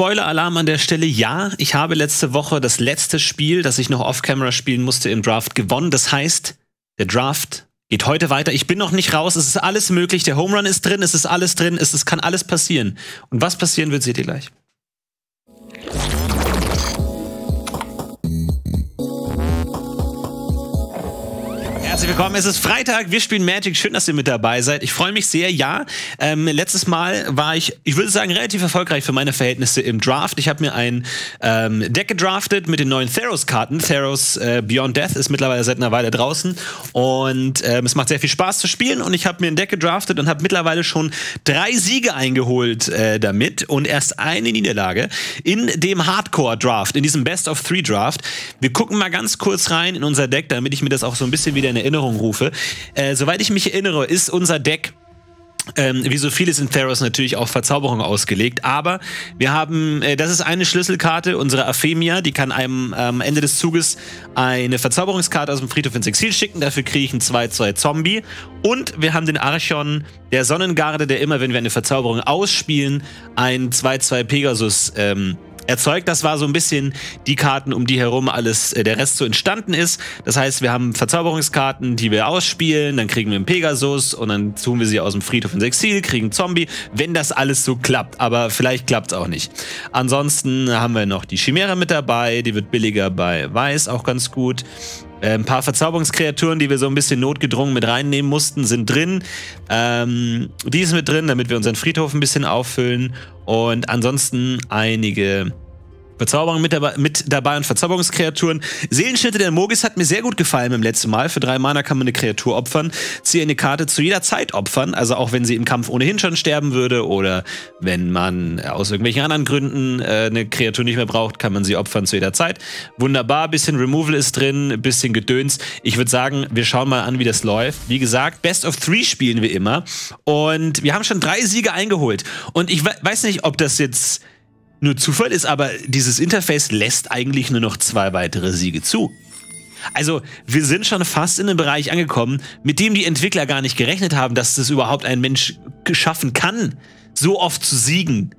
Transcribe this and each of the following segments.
Spoiler-Alarm an der Stelle. Ja, ich habe letzte Woche das letzte Spiel, das ich noch off-camera spielen musste im Draft, gewonnen. Das heißt, der Draft geht heute weiter. Ich bin noch nicht raus. Es ist alles möglich. Der Home Run ist drin. Es ist alles drin. Es ist, kann alles passieren. Und was passieren wird, seht ihr gleich. Herzlich willkommen. Es ist Freitag. Wir spielen Magic. Schön, dass ihr mit dabei seid. Ich freue mich sehr. Ja, ähm, letztes Mal war ich, ich würde sagen, relativ erfolgreich für meine Verhältnisse im Draft. Ich habe mir ein ähm, Deck gedraftet mit den neuen Theros-Karten. Theros äh, Beyond Death ist mittlerweile seit einer Weile draußen und ähm, es macht sehr viel Spaß zu spielen. Und ich habe mir ein Deck gedraftet und habe mittlerweile schon drei Siege eingeholt äh, damit und erst eine Niederlage in dem Hardcore-Draft, in diesem Best of Three Draft. Wir gucken mal ganz kurz rein in unser Deck, damit ich mir das auch so ein bisschen wieder in Erinnerung Erinnerung rufe. Äh, soweit ich mich erinnere, ist unser Deck ähm, wie so vieles in Theros natürlich auch Verzauberung ausgelegt. Aber wir haben, äh, das ist eine Schlüsselkarte, unsere Aphemia, die kann einem am ähm, Ende des Zuges eine Verzauberungskarte aus dem Friedhof ins Exil schicken. Dafür kriege ich einen 2-2 Zombie. Und wir haben den Archon der Sonnengarde, der immer, wenn wir eine Verzauberung ausspielen, ein 2-2 Pegasus ähm, erzeugt. Das war so ein bisschen die Karten, um die herum alles, äh, der Rest so entstanden ist. Das heißt, wir haben Verzauberungskarten, die wir ausspielen, dann kriegen wir einen Pegasus und dann tun wir sie aus dem Friedhof ins Exil, kriegen einen Zombie, wenn das alles so klappt. Aber vielleicht klappt es auch nicht. Ansonsten haben wir noch die Chimäre mit dabei, die wird billiger bei Weiß, auch ganz gut. Äh, ein paar Verzauberungskreaturen, die wir so ein bisschen notgedrungen mit reinnehmen mussten, sind drin. Ähm, die ist mit drin, damit wir unseren Friedhof ein bisschen auffüllen. Und ansonsten einige Verzauberung mit dabei, mit dabei und Verzauberungskreaturen. Seelenschnitte der Mogis hat mir sehr gut gefallen beim letzten Mal. Für drei Mana kann man eine Kreatur opfern, ziehe eine Karte zu jeder Zeit opfern, also auch wenn sie im Kampf ohnehin schon sterben würde oder wenn man aus irgendwelchen anderen Gründen äh, eine Kreatur nicht mehr braucht, kann man sie opfern zu jeder Zeit. Wunderbar, bisschen Removal ist drin, bisschen Gedöns. Ich würde sagen, wir schauen mal an, wie das läuft. Wie gesagt, Best of Three spielen wir immer und wir haben schon drei Siege eingeholt. Und ich weiß nicht, ob das jetzt nur Zufall ist, aber dieses Interface lässt eigentlich nur noch zwei weitere Siege zu. Also, wir sind schon fast in einem Bereich angekommen, mit dem die Entwickler gar nicht gerechnet haben, dass das überhaupt ein Mensch schaffen kann, so oft zu siegen.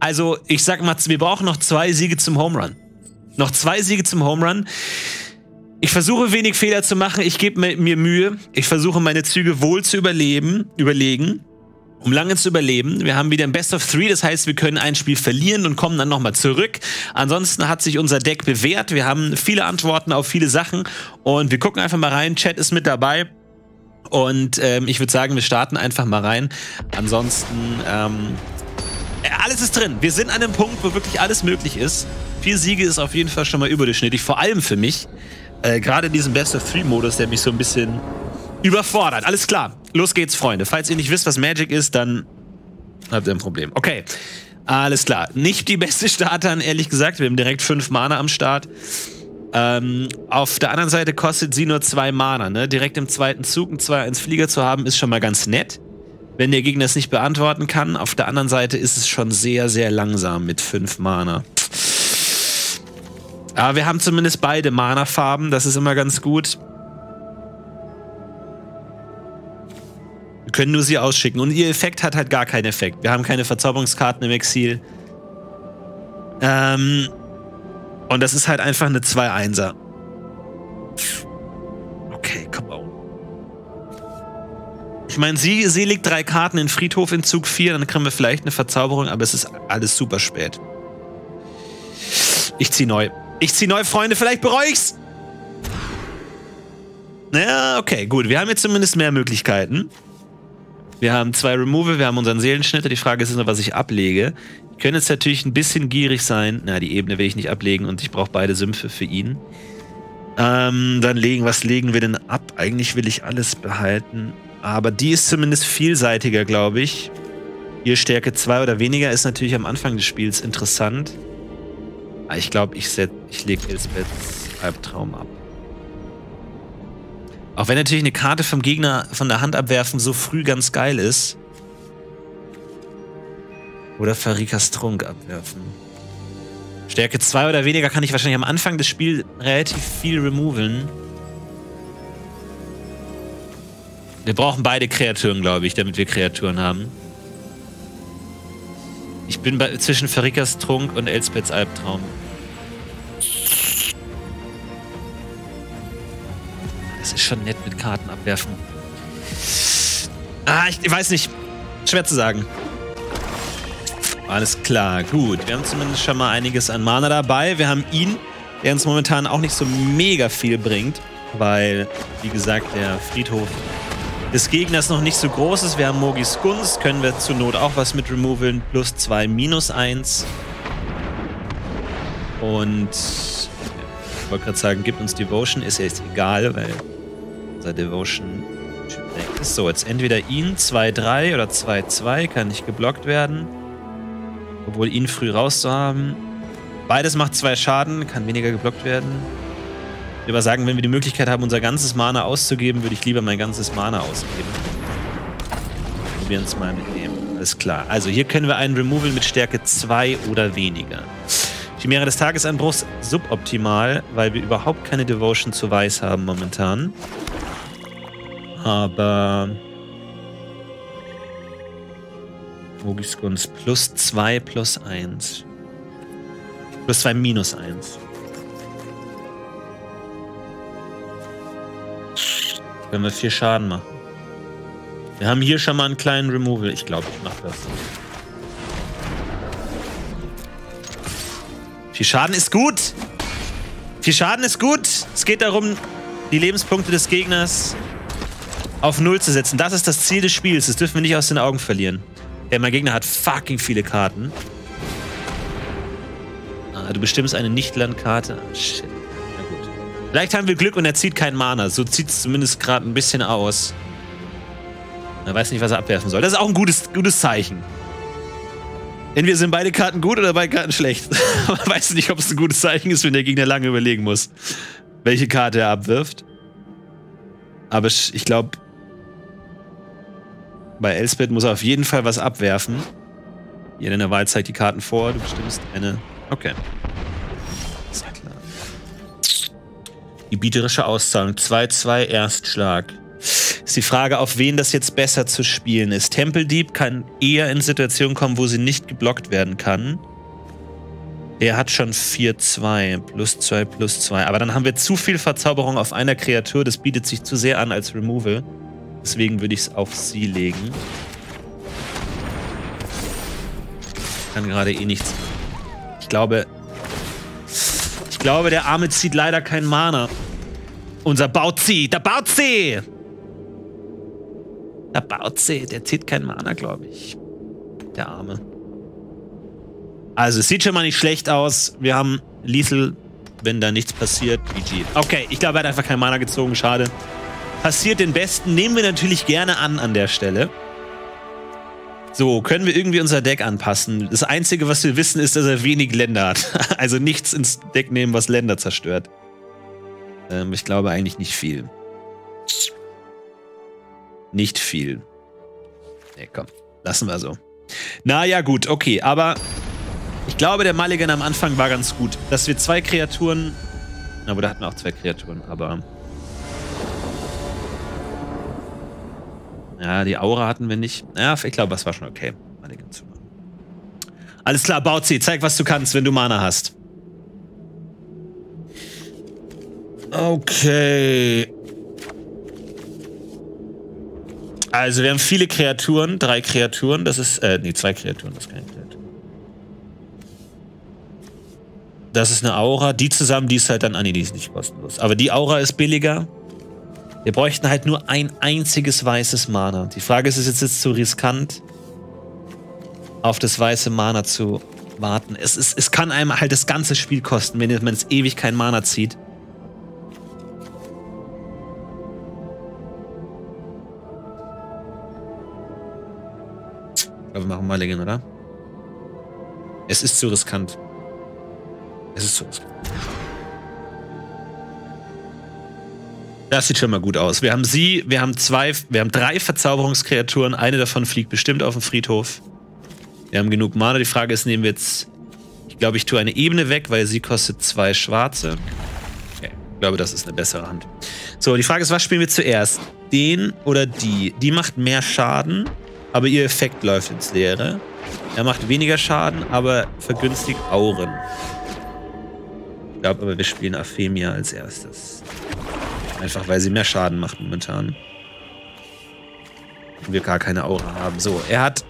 Also, ich sag mal, wir brauchen noch zwei Siege zum Home Run. Noch zwei Siege zum Home Run. Ich versuche wenig Fehler zu machen, ich gebe mir Mühe, ich versuche meine Züge wohl zu überleben, überlegen um lange zu überleben. Wir haben wieder ein Best of Three, das heißt, wir können ein Spiel verlieren und kommen dann nochmal zurück. Ansonsten hat sich unser Deck bewährt. Wir haben viele Antworten auf viele Sachen und wir gucken einfach mal rein. Chat ist mit dabei. Und ähm, ich würde sagen, wir starten einfach mal rein. Ansonsten, ähm, alles ist drin. Wir sind an einem Punkt, wo wirklich alles möglich ist. Vier Siege ist auf jeden Fall schon mal überdurchschnittlich, vor allem für mich. Äh, Gerade in diesem Best of Three-Modus, der mich so ein bisschen überfordert. Alles klar. Los geht's, Freunde. Falls ihr nicht wisst, was Magic ist, dann habt ihr ein Problem. Okay. Alles klar. Nicht die beste Startern, ehrlich gesagt. Wir haben direkt fünf Mana am Start. Ähm, auf der anderen Seite kostet sie nur zwei Mana. Ne? Direkt im zweiten Zug einen 2-1 Flieger zu haben, ist schon mal ganz nett. Wenn der Gegner es nicht beantworten kann. Auf der anderen Seite ist es schon sehr, sehr langsam mit fünf Mana. Aber wir haben zumindest beide Mana-Farben. Das ist immer ganz gut. Können nur sie ausschicken. Und ihr Effekt hat halt gar keinen Effekt. Wir haben keine Verzauberungskarten im Exil. Ähm, und das ist halt einfach eine 2-1er. Okay, komm on. Ich meine, sie, sie legt drei Karten in Friedhof in Zug 4, dann kriegen wir vielleicht eine Verzauberung, aber es ist alles super spät. Ich zieh neu. Ich zieh neu, Freunde, vielleicht bereue ich's. Ja, okay, gut. Wir haben jetzt zumindest mehr Möglichkeiten. Wir haben zwei Removal, wir haben unseren Seelenschnitter. Die Frage ist nur, was ich ablege. Ich könnte jetzt natürlich ein bisschen gierig sein. Na, die Ebene will ich nicht ablegen und ich brauche beide Sümpfe für ihn. Ähm, dann legen, was legen wir denn ab? Eigentlich will ich alles behalten. Aber die ist zumindest vielseitiger, glaube ich. Hier Stärke 2 oder weniger ist natürlich am Anfang des Spiels interessant. Aber ich glaube, ich, ich lege Elsbeths Albtraum ab. Auch wenn natürlich eine Karte vom Gegner von der Hand abwerfen so früh ganz geil ist. Oder Farikas Trunk abwerfen. Stärke 2 oder weniger kann ich wahrscheinlich am Anfang des Spiels relativ viel removen. Wir brauchen beide Kreaturen, glaube ich, damit wir Kreaturen haben. Ich bin bei, zwischen Farikas Trunk und Elspeths Albtraum. Das ist schon nett mit Karten abwerfen. Ah, ich, ich weiß nicht. Schwer zu sagen. Alles klar, gut. Wir haben zumindest schon mal einiges an Mana dabei. Wir haben ihn, der uns momentan auch nicht so mega viel bringt, weil, wie gesagt, der Friedhof des Gegners noch nicht so groß ist. Wir haben Mogis Gunst, können wir zur Not auch was mit removeln. Plus 2, minus 1. Und ich wollte gerade sagen, gibt uns Devotion, ist ja jetzt egal, weil unser Devotion. So, jetzt entweder ihn 2-3 oder 2-2, kann nicht geblockt werden. Obwohl ihn früh rauszuhaben. Beides macht zwei Schaden, kann weniger geblockt werden. Ich würde sagen, wenn wir die Möglichkeit haben, unser ganzes Mana auszugeben, würde ich lieber mein ganzes Mana ausgeben. Probieren es mal mitnehmen. Alles klar. Also hier können wir einen Removal mit Stärke 2 oder weniger. Chimäre des Tagesanbruchs suboptimal, weil wir überhaupt keine Devotion zu Weiß haben momentan. Aber Mogis Gunst plus 2 plus 1. Plus 2 minus 1. Können wir 4 Schaden machen. Wir haben hier schon mal einen kleinen Removal. Ich glaube, ich mache das. 4 Schaden ist gut. 4 Schaden ist gut. Es geht darum, die Lebenspunkte des Gegners auf Null zu setzen. Das ist das Ziel des Spiels. Das dürfen wir nicht aus den Augen verlieren. Ja, mein Gegner hat fucking viele Karten. Ah, du bestimmst eine Nicht-Landkarte. Ah, shit. Na gut. Vielleicht haben wir Glück und er zieht keinen Mana. So sieht es zumindest gerade ein bisschen aus. Er weiß nicht, was er abwerfen soll. Das ist auch ein gutes, gutes Zeichen. Entweder sind beide Karten gut oder beide Karten schlecht. Man weiß nicht, ob es ein gutes Zeichen ist, wenn der Gegner lange überlegen muss, welche Karte er abwirft. Aber ich glaube, bei Elspeth muss er auf jeden Fall was abwerfen. Hier in der Wahl zeigt die Karten vor. Du bestimmst eine. Okay. Sehr klar. Die bieterische Auszahlung. 2-2 Erstschlag. Ist die Frage, auf wen das jetzt besser zu spielen ist. Tempeldieb kann eher in Situationen kommen, wo sie nicht geblockt werden kann. Der hat schon 4-2. Plus 2, plus 2. Aber dann haben wir zu viel Verzauberung auf einer Kreatur. Das bietet sich zu sehr an als Removal. Deswegen würde ich es auf sie legen. Kann gerade eh nichts. Ich glaube... Ich glaube, der Arme zieht leider kein Mana. Unser Bauzi, der Bauzi! Der Bauzi, der zieht kein Mana, glaube ich. Der Arme. Also, es sieht schon mal nicht schlecht aus. Wir haben Lethal, wenn da nichts passiert, GG. Okay, ich glaube, er hat einfach kein Mana gezogen, schade passiert den Besten, nehmen wir natürlich gerne an an der Stelle. So, können wir irgendwie unser Deck anpassen? Das Einzige, was wir wissen, ist, dass er wenig Länder hat. Also nichts ins Deck nehmen, was Länder zerstört. Ähm, ich glaube eigentlich nicht viel. Nicht viel. Nee, komm. Lassen wir so. Naja, gut, okay. Aber ich glaube, der Mulligan am Anfang war ganz gut. Dass wir zwei Kreaturen... Aber da hatten wir auch zwei Kreaturen, aber... Ja, die Aura hatten wir nicht. Ja, ich glaube, das war schon okay. Alles klar, Bauzi, zeig, was du kannst, wenn du Mana hast. Okay. Also, wir haben viele Kreaturen. Drei Kreaturen. Das ist, äh, nee, zwei Kreaturen. Das ist keine Kreatur. Das ist eine Aura. Die zusammen, die ist halt dann, ah nee, die ist nicht kostenlos. Aber die Aura ist billiger. Wir bräuchten halt nur ein einziges weißes Mana. Die Frage ist, ist es jetzt zu riskant, auf das weiße Mana zu warten? Es, ist, es kann einem halt das ganze Spiel kosten, wenn man es ewig kein Mana zieht. Aber wir machen mal Legend, oder? Es ist zu riskant. Es ist zu riskant. Das sieht schon mal gut aus. Wir haben sie, wir haben zwei, wir haben drei Verzauberungskreaturen. Eine davon fliegt bestimmt auf den Friedhof. Wir haben genug Mana. Die Frage ist, nehmen wir jetzt. Ich glaube, ich tue eine Ebene weg, weil sie kostet zwei schwarze. Okay. Ich glaube, das ist eine bessere Hand. So, die Frage ist, was spielen wir zuerst? Den oder die? Die macht mehr Schaden, aber ihr Effekt läuft ins Leere. Er macht weniger Schaden, aber vergünstigt Auren. Ich glaube aber, wir spielen Aphemia als erstes. Einfach weil sie mehr Schaden macht momentan. Und wir gar keine Aura haben. So, er hat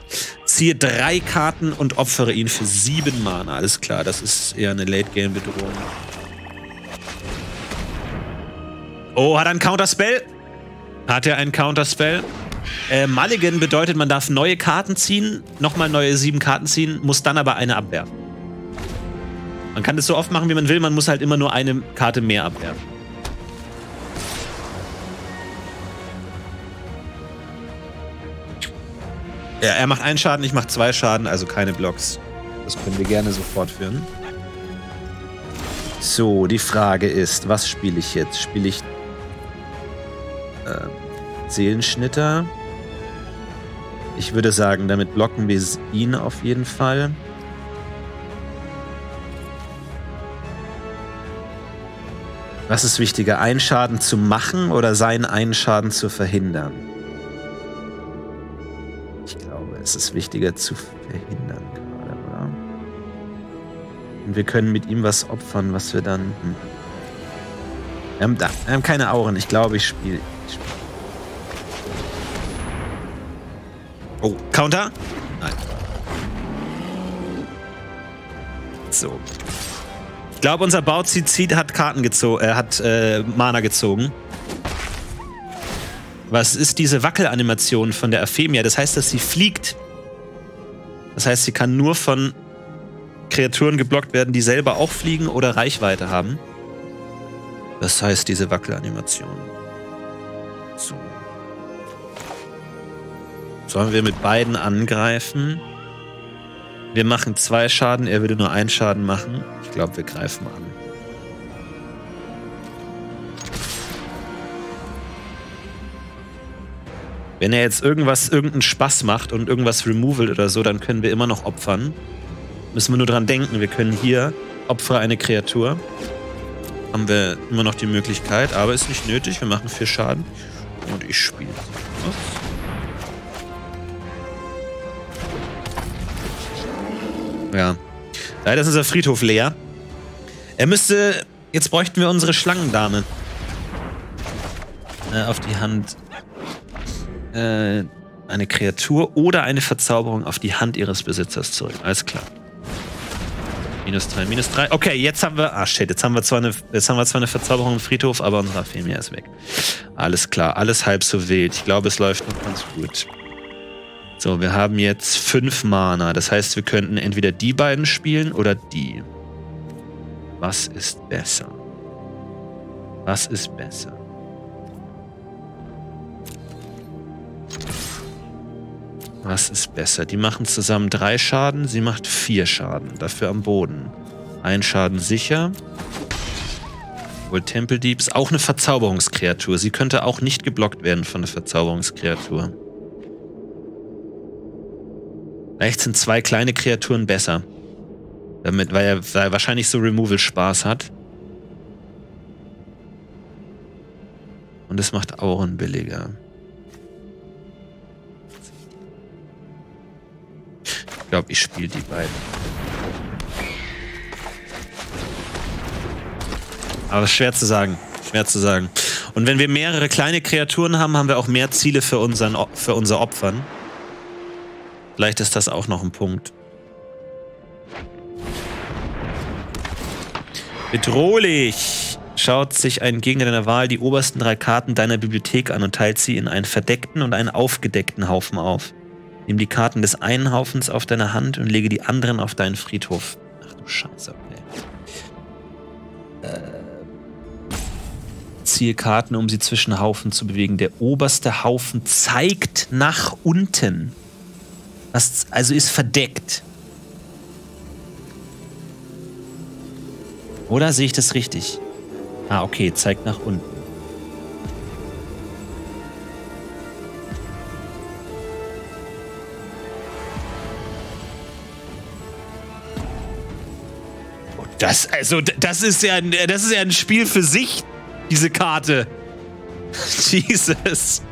ziehe drei Karten und opfere ihn für sieben Mana. Alles klar, das ist eher eine Late-Game-Bedrohung. Oh, hat er einen Counterspell? Hat er einen Counterspell? Äh, Mulligan bedeutet, man darf neue Karten ziehen, nochmal neue sieben Karten ziehen, muss dann aber eine abwerfen. Man kann das so oft machen, wie man will, man muss halt immer nur eine Karte mehr abwerfen. Ja, er macht einen Schaden, ich mache zwei Schaden, also keine Blocks. Das können wir gerne so fortführen. So, die Frage ist, was spiele ich jetzt? Spiele ich äh, Seelenschnitter? Ich würde sagen, damit blocken wir ihn auf jeden Fall. Was ist wichtiger, einen Schaden zu machen oder seinen einen Schaden zu verhindern? Es ist wichtiger zu verhindern gerade, oder? Und wir können mit ihm was opfern, was wir dann... Hm. Wir, haben da, wir haben keine Auren. Ich glaube, ich spiele... Spiel. Oh, Counter? Nein. So. Ich glaube, unser Bauzid hat Karten gezogen, äh, hat äh, Mana gezogen. Was ist diese Wackelanimation von der Aphemia? Das heißt, dass sie fliegt. Das heißt, sie kann nur von Kreaturen geblockt werden, die selber auch fliegen oder Reichweite haben. Das heißt, diese Wackelanimation. So. Sollen wir mit beiden angreifen? Wir machen zwei Schaden, er würde nur einen Schaden machen. Ich glaube, wir greifen an. Wenn er jetzt irgendwas, irgendeinen Spaß macht und irgendwas removal oder so, dann können wir immer noch opfern. Müssen wir nur dran denken, wir können hier opfere eine Kreatur. Haben wir immer noch die Möglichkeit, aber ist nicht nötig. Wir machen vier Schaden. Und ich spiele. Ja. Leider ist unser Friedhof leer. Er müsste. Jetzt bräuchten wir unsere Schlangendame. Äh, auf die Hand. Äh, eine Kreatur oder eine Verzauberung auf die Hand ihres Besitzers zurück. Alles klar. Minus drei, minus drei. Okay, jetzt haben wir. Ah, shit, jetzt haben wir zwar eine, jetzt haben wir zwar eine Verzauberung im Friedhof, aber unsere Aphemia ist weg. Alles klar, alles halb so wild. Ich glaube, es läuft noch ganz gut. So, wir haben jetzt fünf Mana. Das heißt, wir könnten entweder die beiden spielen oder die. Was ist besser? Was ist besser? Was ist besser? Die machen zusammen drei Schaden, sie macht vier Schaden. Dafür am Boden. Ein Schaden sicher. Wohl Tempeldieb ist auch eine Verzauberungskreatur. Sie könnte auch nicht geblockt werden von der Verzauberungskreatur. Vielleicht sind zwei kleine Kreaturen besser. Damit, weil er, weil er wahrscheinlich so Removal-Spaß hat. Und es macht Auren billiger. Ich glaube, ich spiele die beiden. Aber schwer zu sagen. Schwer zu sagen. Und wenn wir mehrere kleine Kreaturen haben, haben wir auch mehr Ziele für, unseren, für unser Opfern. Vielleicht ist das auch noch ein Punkt. Bedrohlich! Schaut sich ein Gegner deiner Wahl die obersten drei Karten deiner Bibliothek an und teilt sie in einen verdeckten und einen aufgedeckten Haufen auf. Nimm die Karten des einen Haufens auf deine Hand und lege die anderen auf deinen Friedhof. Ach du Scheiße, okay. Äh, ziehe Karten, um sie zwischen Haufen zu bewegen. Der oberste Haufen zeigt nach unten. Das also ist verdeckt. Oder sehe ich das richtig? Ah, okay, zeigt nach unten. Das, also, das ist ja, äh, das ist ja ein Spiel für sich, diese Karte. Jesus.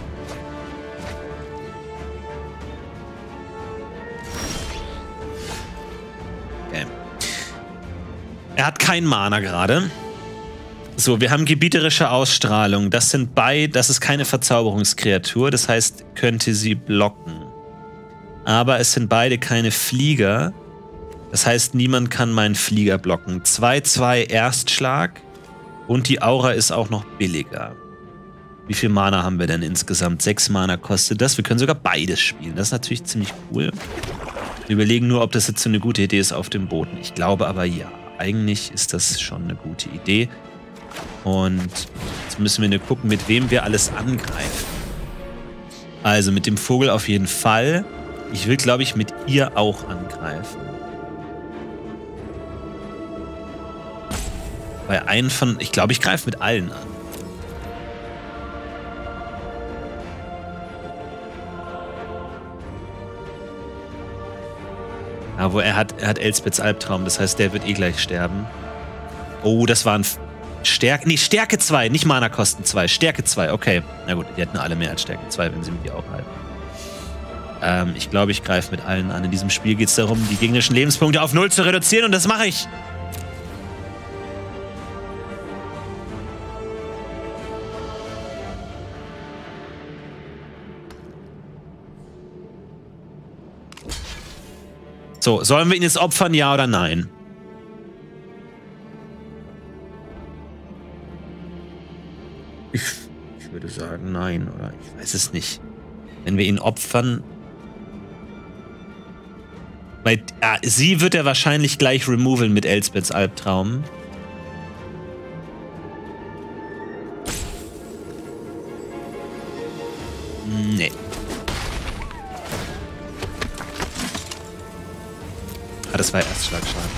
Okay. Er hat keinen Mana gerade. So, wir haben gebieterische Ausstrahlung. Das sind bei, das ist keine Verzauberungskreatur, das heißt, könnte sie blocken. Aber es sind beide keine Flieger. Das heißt, niemand kann meinen Flieger blocken. 2-2 Erstschlag und die Aura ist auch noch billiger. Wie viel Mana haben wir denn insgesamt? 6 Mana kostet das. Wir können sogar beides spielen. Das ist natürlich ziemlich cool. Wir überlegen nur, ob das jetzt so eine gute Idee ist auf dem Boden. Ich glaube aber ja. Eigentlich ist das schon eine gute Idee. Und jetzt müssen wir nur gucken, mit wem wir alles angreifen. Also mit dem Vogel auf jeden Fall. Ich will, glaube ich, mit ihr auch angreifen. Bei einen von, ich glaube, ich greife mit allen an. Aber er hat, er hat Elspeths Albtraum, das heißt, der wird eh gleich sterben. Oh, das waren Stärke, nee, Stärke 2, nicht Mana-Kosten 2, Stärke 2, okay. Na gut, die hätten alle mehr als Stärke 2, wenn sie mit ihr auch halten. Ähm, ich glaube, ich greife mit allen an. In diesem Spiel geht es darum, die gegnerischen Lebenspunkte auf 0 zu reduzieren und das mache ich. So, sollen wir ihn jetzt opfern, ja oder nein? Ich, ich würde sagen nein, oder ich weiß es nicht. Wenn wir ihn opfern. Weil äh, sie wird er wahrscheinlich gleich removaln mit Elspeths Albtraum. Nee. Ah, das war Erstschlagschaden.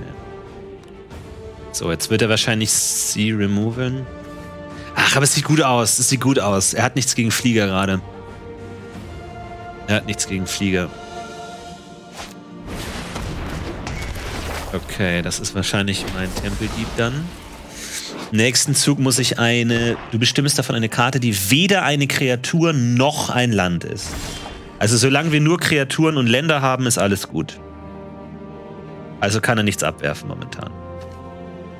Ja. So, jetzt wird er wahrscheinlich sie removen. Ach, aber es sieht gut aus. Es sieht gut aus. Er hat nichts gegen Flieger gerade. Er hat nichts gegen Flieger. Okay, das ist wahrscheinlich mein Tempeldieb dann. Nächsten Zug muss ich eine. Du bestimmst davon eine Karte, die weder eine Kreatur noch ein Land ist. Also solange wir nur Kreaturen und Länder haben, ist alles gut. Also kann er nichts abwerfen momentan.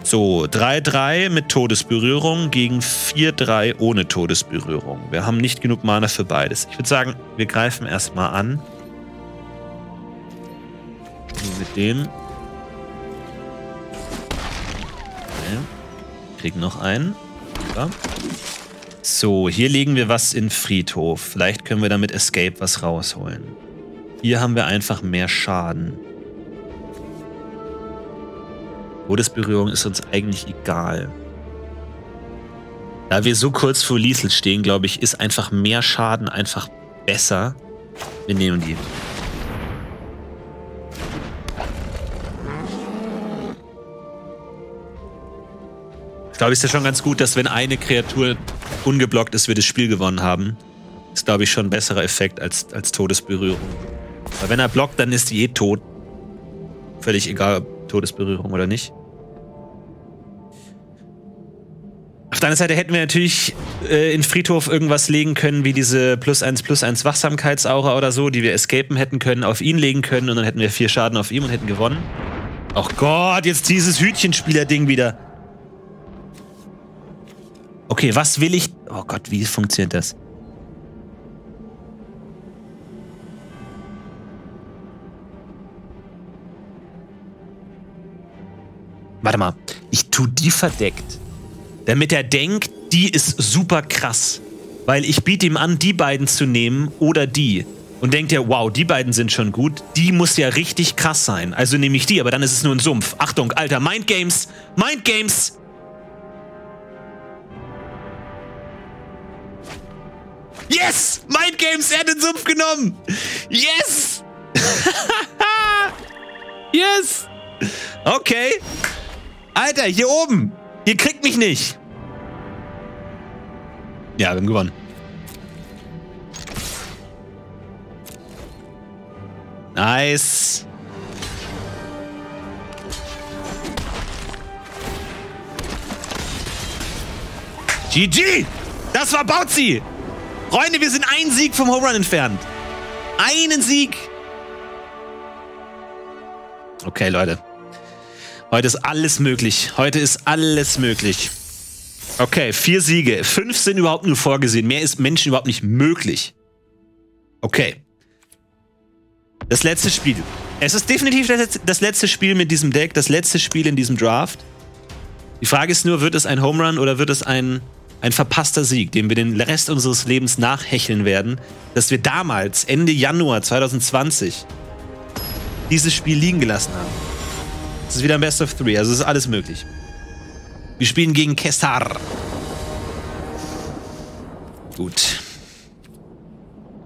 So, 3-3 mit Todesberührung gegen 4-3 ohne Todesberührung. Wir haben nicht genug Mana für beides. Ich würde sagen, wir greifen erstmal an. Nur mit dem. Okay. Kriegen noch einen. Ja. So, hier legen wir was in Friedhof. Vielleicht können wir damit Escape was rausholen. Hier haben wir einfach mehr Schaden. Todesberührung ist uns eigentlich egal. Da wir so kurz vor Liesel stehen, glaube ich, ist einfach mehr Schaden einfach besser. Wir nehmen die. Glaube, es ist ja schon ganz gut, dass wenn eine Kreatur ungeblockt ist, wir das Spiel gewonnen haben. Ist, glaube ich, schon ein besserer Effekt als, als Todesberührung. Weil wenn er blockt, dann ist die eh tot. Völlig egal, ob Todesberührung oder nicht. Auf der anderen Seite hätten wir natürlich äh, in Friedhof irgendwas legen können, wie diese plus 1 plus 1 Wachsamkeitsaura oder so, die wir escapen hätten können, auf ihn legen können und dann hätten wir vier Schaden auf ihm und hätten gewonnen. Ach Gott, jetzt dieses Hütchenspieler-Ding wieder. Okay, was will ich... Oh Gott, wie funktioniert das? Warte mal, ich tu die verdeckt, damit er denkt, die ist super krass. Weil ich biete ihm an, die beiden zu nehmen oder die. Und denkt er, wow, die beiden sind schon gut, die muss ja richtig krass sein. Also nehme ich die, aber dann ist es nur ein Sumpf. Achtung, Alter, Mind Games! Mind! Yes! Mind Games, er hat den Sumpf genommen! Yes! yes! Okay. Alter, hier oben! Ihr kriegt mich nicht! Ja, wir haben gewonnen. Nice. GG! Das war Bauzi! Freunde, wir sind einen Sieg vom Home Run entfernt. Einen Sieg. Okay, Leute. Heute ist alles möglich. Heute ist alles möglich. Okay, vier Siege. Fünf sind überhaupt nur vorgesehen. Mehr ist Menschen überhaupt nicht möglich. Okay. Das letzte Spiel. Es ist definitiv das letzte Spiel mit diesem Deck, das letzte Spiel in diesem Draft. Die Frage ist nur, wird es ein Home Run oder wird es ein, ein verpasster Sieg, dem wir den Rest unseres Lebens nachhecheln werden, dass wir damals, Ende Januar 2020, dieses Spiel liegen gelassen haben. Es ist wieder ein Best of Three, also es ist alles möglich. Wir spielen gegen Kessar. Gut.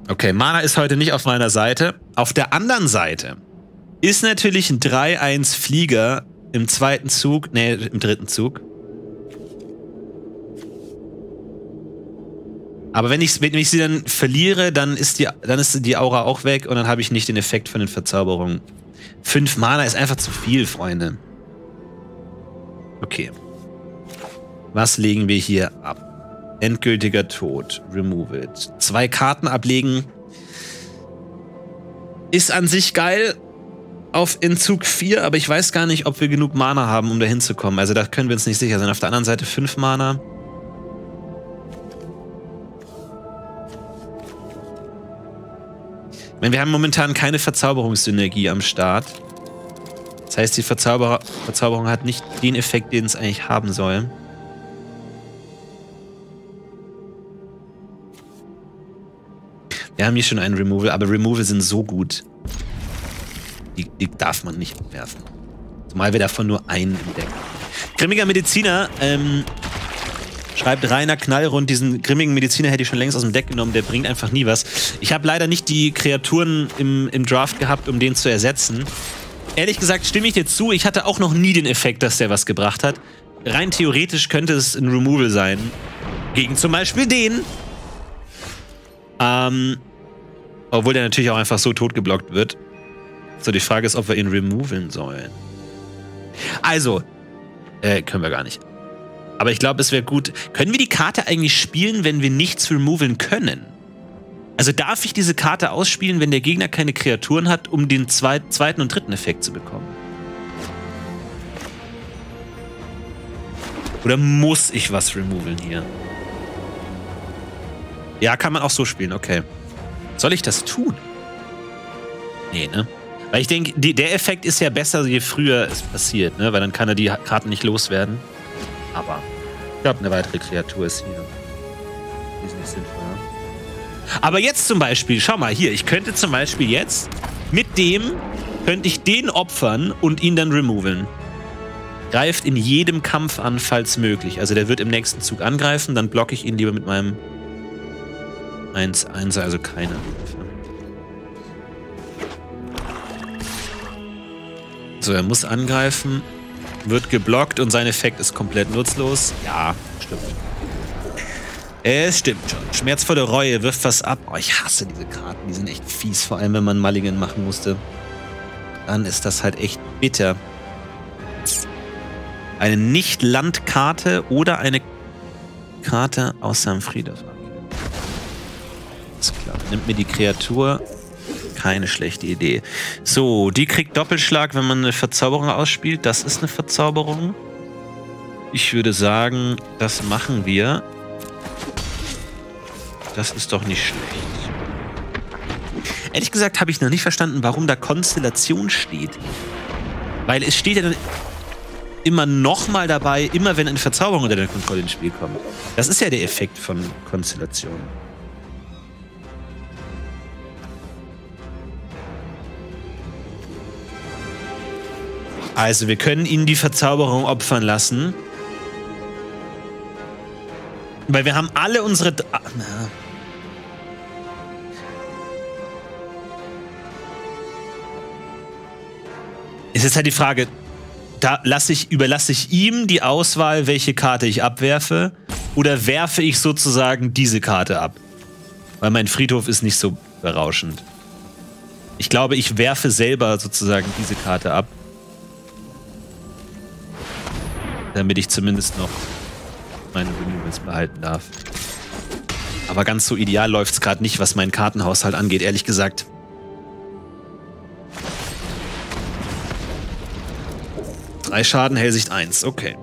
Okay, Mana ist heute nicht auf meiner Seite. Auf der anderen Seite ist natürlich ein 3-1 Flieger im zweiten Zug, nee, im dritten Zug. Aber wenn ich, wenn ich sie dann verliere, dann ist, die, dann ist die Aura auch weg und dann habe ich nicht den Effekt von den Verzauberungen. Fünf Mana ist einfach zu viel, Freunde. Okay. Was legen wir hier ab? Endgültiger Tod. Remove it. Zwei Karten ablegen. Ist an sich geil auf in Zug 4, aber ich weiß gar nicht, ob wir genug Mana haben, um da hinzukommen. Also da können wir uns nicht sicher sein. Auf der anderen Seite 5 Mana. Ich meine, wir haben momentan keine Verzauberungssynergie am Start. Das heißt, die Verzauber Verzauberung hat nicht den Effekt, den es eigentlich haben soll. Wir haben hier schon einen Removal, aber Removal sind so gut. Die, die darf man nicht abwerfen. Zumal wir davon nur einen haben. Grimmiger Mediziner, ähm, schreibt Rainer Knallrund, diesen grimmigen Mediziner hätte ich schon längst aus dem Deck genommen, der bringt einfach nie was. Ich habe leider nicht die Kreaturen im, im Draft gehabt, um den zu ersetzen. Ehrlich gesagt stimme ich dir zu, ich hatte auch noch nie den Effekt, dass der was gebracht hat. Rein theoretisch könnte es ein Removal sein. Gegen zum Beispiel den. Ähm, obwohl der natürlich auch einfach so totgeblockt wird. So, die Frage ist, ob wir ihn removen sollen. Also, äh, können wir gar nicht. Aber ich glaube, es wäre gut. Können wir die Karte eigentlich spielen, wenn wir nichts removen können? Also darf ich diese Karte ausspielen, wenn der Gegner keine Kreaturen hat, um den zweiten und dritten Effekt zu bekommen? Oder muss ich was removen hier? Ja, kann man auch so spielen, okay. Soll ich das tun? Nee, ne? Weil ich denke, der Effekt ist ja besser, je früher es passiert, ne? Weil dann kann er die Karten nicht loswerden. Aber ich glaube, eine weitere Kreatur ist hier. Die ist nicht sinnvoll. Aber jetzt zum Beispiel, schau mal hier, ich könnte zum Beispiel jetzt mit dem, könnte ich den opfern und ihn dann removen. Greift in jedem Kampf an, falls möglich. Also der wird im nächsten Zug angreifen, dann blocke ich ihn lieber mit meinem 1-1, also keine. So, er muss angreifen, wird geblockt und sein Effekt ist komplett nutzlos. Ja, stimmt. Es stimmt schon. Schmerzvolle Reue wirft was ab. Oh, ich hasse diese Karten. Die sind echt fies, vor allem wenn man Mulligan machen musste. Dann ist das halt echt bitter. Eine Nicht-Landkarte oder eine Karte aus seinem Friedhof. Alles klar. Nimmt mir die Kreatur. Keine schlechte Idee. So, die kriegt Doppelschlag, wenn man eine Verzauberung ausspielt. Das ist eine Verzauberung. Ich würde sagen, das machen wir. Das ist doch nicht schlecht. Ehrlich gesagt habe ich noch nicht verstanden, warum da Konstellation steht. Weil es steht ja dann immer nochmal dabei, immer wenn eine Verzauberung unter der Kontrolle ins Spiel kommt. Das ist ja der Effekt von Konstellation. Also, wir können ihnen die Verzauberung opfern lassen. Weil wir haben alle unsere... Ah, ist jetzt halt die Frage, da lasse ich, überlasse ich ihm die Auswahl, welche Karte ich abwerfe, oder werfe ich sozusagen diese Karte ab? Weil mein Friedhof ist nicht so berauschend. Ich glaube, ich werfe selber sozusagen diese Karte ab. Damit ich zumindest noch meine Removals behalten darf. Aber ganz so ideal läuft es gerade nicht, was meinen Kartenhaushalt angeht, ehrlich gesagt. Drei Schaden, Hellsicht 1. Okay.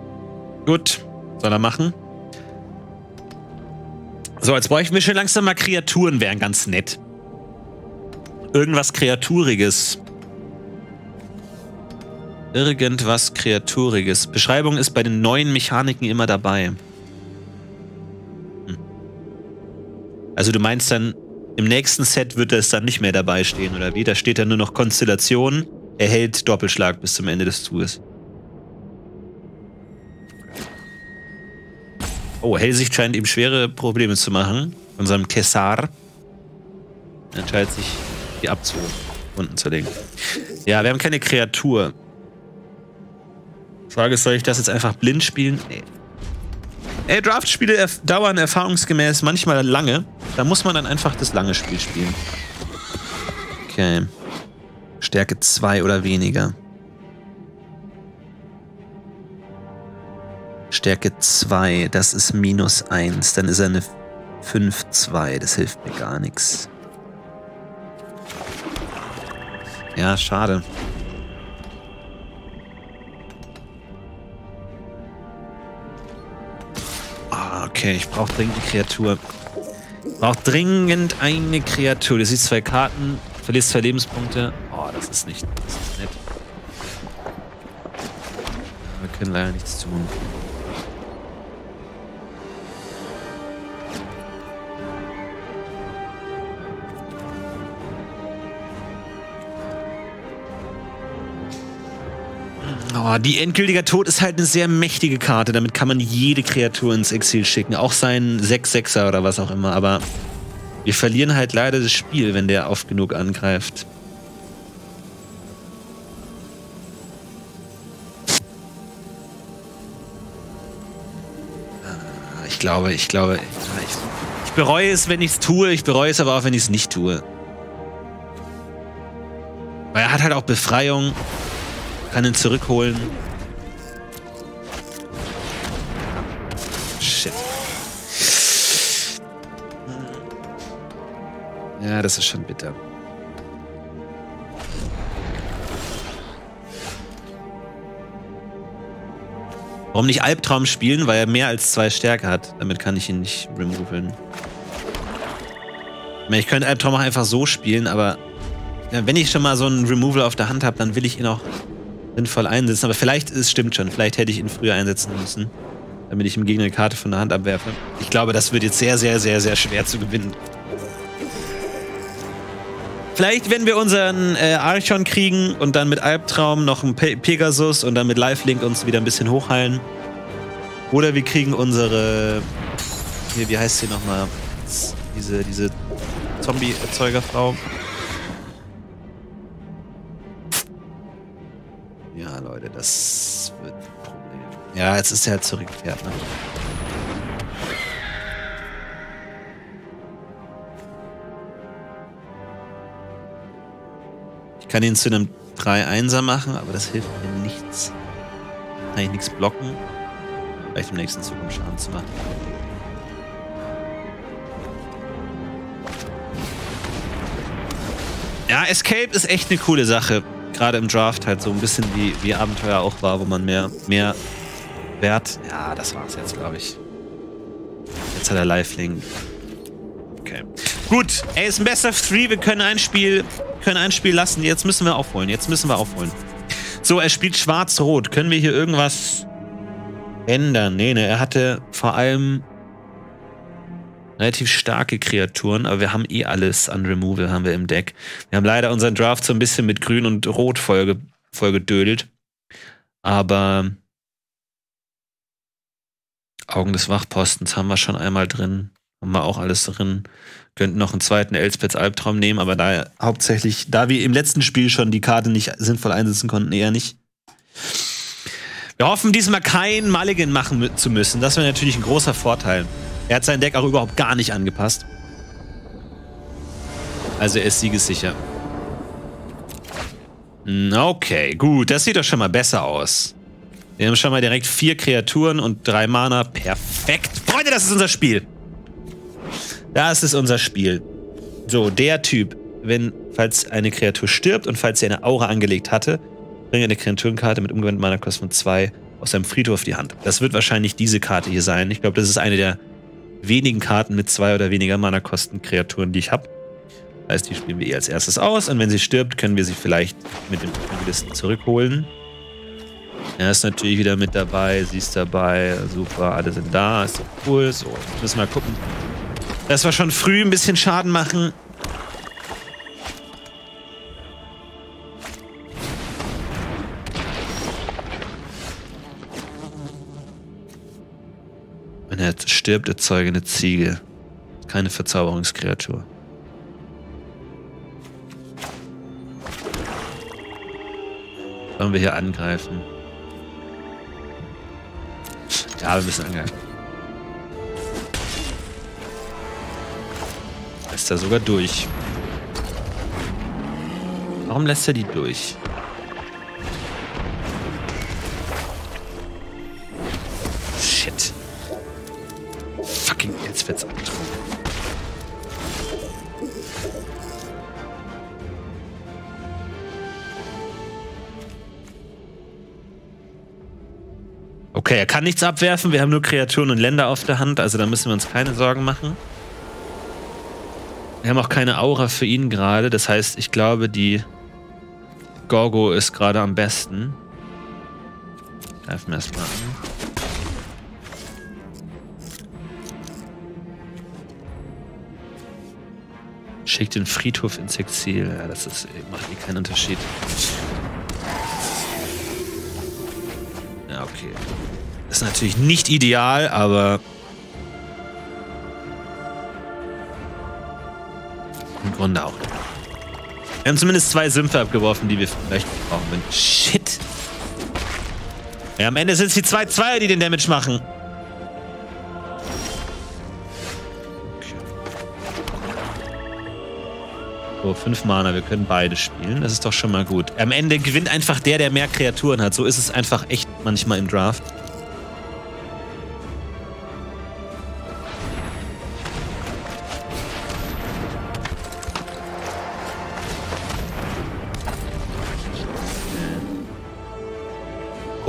Gut. Soll er machen? So, jetzt bräuchten wir schon langsam mal Kreaturen, wären ganz nett. Irgendwas Kreaturiges. Irgendwas Kreaturiges. Beschreibung ist bei den neuen Mechaniken immer dabei. Hm. Also du meinst dann, im nächsten Set wird es dann nicht mehr dabei stehen, oder wie? Da steht dann nur noch Konstellation, erhält Doppelschlag bis zum Ende des Tours. Oh, Hellsicht scheint ihm schwere Probleme zu machen. Unserem Kessar. Entscheidet sich, die abzurunden zu legen. Ja, wir haben keine Kreatur. Frage ist, soll ich das jetzt einfach blind spielen? Nee. Ey, Draft-Spiele erf dauern erfahrungsgemäß manchmal lange. Da muss man dann einfach das lange Spiel spielen. Okay. Stärke 2 oder weniger. Stärke 2, das ist minus 1. Dann ist er eine 5-2. Das hilft mir gar nichts. Ja, schade. Okay, ich brauche dringend eine Kreatur. Braucht dringend eine Kreatur. Du siehst zwei Karten, verlierst zwei Lebenspunkte. Oh, das ist nicht, das ist nett. Wir können leider nichts tun. Oh, die endgültiger Tod ist halt eine sehr mächtige Karte. Damit kann man jede Kreatur ins Exil schicken. Auch seinen 6-6er oder was auch immer. Aber wir verlieren halt leider das Spiel, wenn der oft genug angreift. Ah, ich glaube, ich glaube, ich, ich bereue es, wenn ich es tue. Ich bereue es aber auch, wenn ich es nicht tue. Weil er hat halt auch Befreiung. Kann ihn zurückholen. Shit. Ja, das ist schon bitter. Warum nicht Albtraum spielen? Weil er mehr als zwei Stärke hat. Damit kann ich ihn nicht removen. Ich könnte Albtraum auch einfach so spielen, aber wenn ich schon mal so einen Removal auf der Hand habe, dann will ich ihn auch sinnvoll einsetzen. Aber vielleicht, es stimmt schon, vielleicht hätte ich ihn früher einsetzen müssen, damit ich dem Gegner eine Karte von der Hand abwerfe. Ich glaube, das wird jetzt sehr, sehr, sehr, sehr schwer zu gewinnen. Vielleicht, wenn wir unseren äh, Archon kriegen und dann mit Albtraum noch einen Pe Pegasus und dann mit Lifelink uns wieder ein bisschen hochheilen. Oder wir kriegen unsere. Hier, wie heißt sie nochmal? Diese, diese Zombie-Erzeugerfrau. Das wird ein Problem. Ja, jetzt ist er halt zurückgekehrt, ne? Ich kann ihn zu einem 3-1er machen, aber das hilft mir nichts. Kann ich nichts blocken. Vielleicht im nächsten Zug, um Schaden zu machen. Ja, Escape ist echt eine coole Sache gerade im Draft halt so ein bisschen wie, wie Abenteuer auch war, wo man mehr, mehr Wert. Ja, das war's jetzt, glaube ich. Jetzt hat er Lifelink. Okay. Gut, er ist ein Best of 3. Wir können ein Spiel, können ein Spiel lassen. Jetzt müssen wir aufholen. Jetzt müssen wir aufholen. So, er spielt schwarz-rot. Können wir hier irgendwas ändern? Nee, ne, er hatte vor allem relativ starke Kreaturen, aber wir haben eh alles an Removal haben wir im Deck. Wir haben leider unseren Draft so ein bisschen mit Grün und Rot voll, vollgedödelt. Aber Augen des Wachpostens haben wir schon einmal drin. Haben wir auch alles drin. Könnten noch einen zweiten Elspeths Albtraum nehmen, aber da hauptsächlich, da wir im letzten Spiel schon die Karte nicht sinnvoll einsetzen konnten, eher nicht. Wir hoffen diesmal kein Mulligan machen zu müssen. Das wäre natürlich ein großer Vorteil. Er hat sein Deck auch überhaupt gar nicht angepasst. Also er ist siegessicher. Hm, okay, gut. Das sieht doch schon mal besser aus. Wir haben schon mal direkt vier Kreaturen und drei Mana. Perfekt. Freunde, das ist unser Spiel. Das ist unser Spiel. So, der Typ, wenn, falls eine Kreatur stirbt und falls sie eine Aura angelegt hatte, Bringe eine Kreaturenkarte mit umgewandten Mana-Kosten von 2 aus seinem Friedhof die Hand. Das wird wahrscheinlich diese Karte hier sein. Ich glaube, das ist eine der wenigen Karten mit zwei oder weniger Mana-Kosten Kreaturen, die ich habe. Das heißt, die spielen wir ihr als erstes aus und wenn sie stirbt, können wir sie vielleicht mit dem Evangelisten zurückholen. Er ist natürlich wieder mit dabei, sie ist dabei, super, alle sind da, ist doch cool. So, müssen wir mal gucken. Dass wir schon früh ein bisschen Schaden machen. Wenn er stirbt, erzeuge eine Ziege. Keine Verzauberungskreatur. Sollen wir hier angreifen? Ja, wir müssen angreifen. Lässt er sogar durch. Warum lässt er die durch? Kann nichts abwerfen. Wir haben nur Kreaturen und Länder auf der Hand, also da müssen wir uns keine Sorgen machen. Wir haben auch keine Aura für ihn gerade. Das heißt, ich glaube, die Gorgo ist gerade am besten. Greifen wir erstmal an. Schickt den Friedhof ins Exil. Ja, das ist, macht eh keinen Unterschied. Ja, okay. Das ist natürlich nicht ideal, aber Im Grunde auch. Wir haben zumindest zwei Sümpfe abgeworfen, die wir vielleicht brauchen. Shit. Ja, am Ende sind es die zwei Zweier, die den Damage machen. So, fünf Mana, wir können beide spielen. Das ist doch schon mal gut. Am Ende gewinnt einfach der, der mehr Kreaturen hat. So ist es einfach echt manchmal im Draft.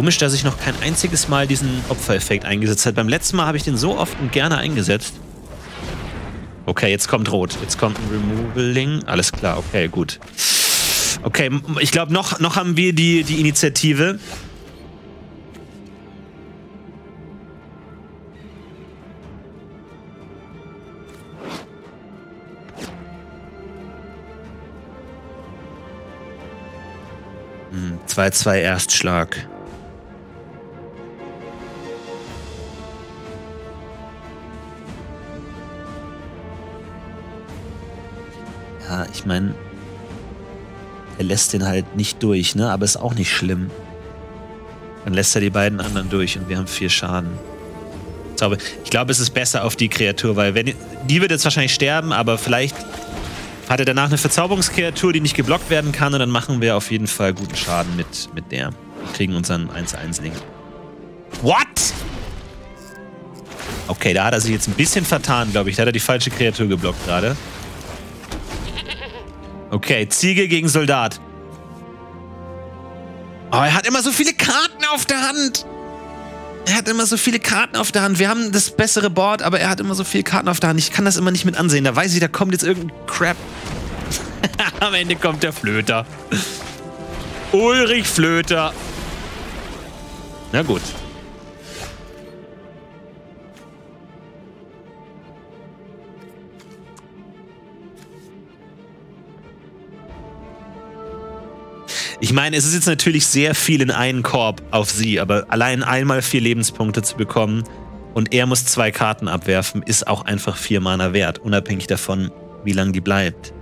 Komisch, dass ich noch kein einziges Mal diesen Opfereffekt eingesetzt habe. Beim letzten Mal habe ich den so oft und gerne eingesetzt. Okay, jetzt kommt Rot. Jetzt kommt ein Removaling. Alles klar, okay, gut. Okay, ich glaube, noch, noch haben wir die, die Initiative. Hm, 2-2 Erstschlag. Ja, ich meine, er lässt den halt nicht durch, ne? Aber ist auch nicht schlimm. Dann lässt er die beiden anderen durch und wir haben vier Schaden. Ich glaube, es ist besser auf die Kreatur, weil wenn die wird jetzt wahrscheinlich sterben, aber vielleicht hat er danach eine Verzauberungskreatur, die nicht geblockt werden kann und dann machen wir auf jeden Fall guten Schaden mit, mit der. Wir kriegen unseren 1-1-Ling. What? Okay, da hat er sich jetzt ein bisschen vertan, glaube ich. Da hat er die falsche Kreatur geblockt gerade. Okay, Ziege gegen Soldat. Oh, er hat immer so viele Karten auf der Hand. Er hat immer so viele Karten auf der Hand. Wir haben das bessere Board, aber er hat immer so viele Karten auf der Hand. Ich kann das immer nicht mit ansehen. Da weiß ich, da kommt jetzt irgendein Crap. Am Ende kommt der Flöter. Ulrich Flöter. Na gut. Ich meine, es ist jetzt natürlich sehr viel in einen Korb auf sie, aber allein einmal vier Lebenspunkte zu bekommen und er muss zwei Karten abwerfen, ist auch einfach vier Mana wert, unabhängig davon, wie lange die bleibt.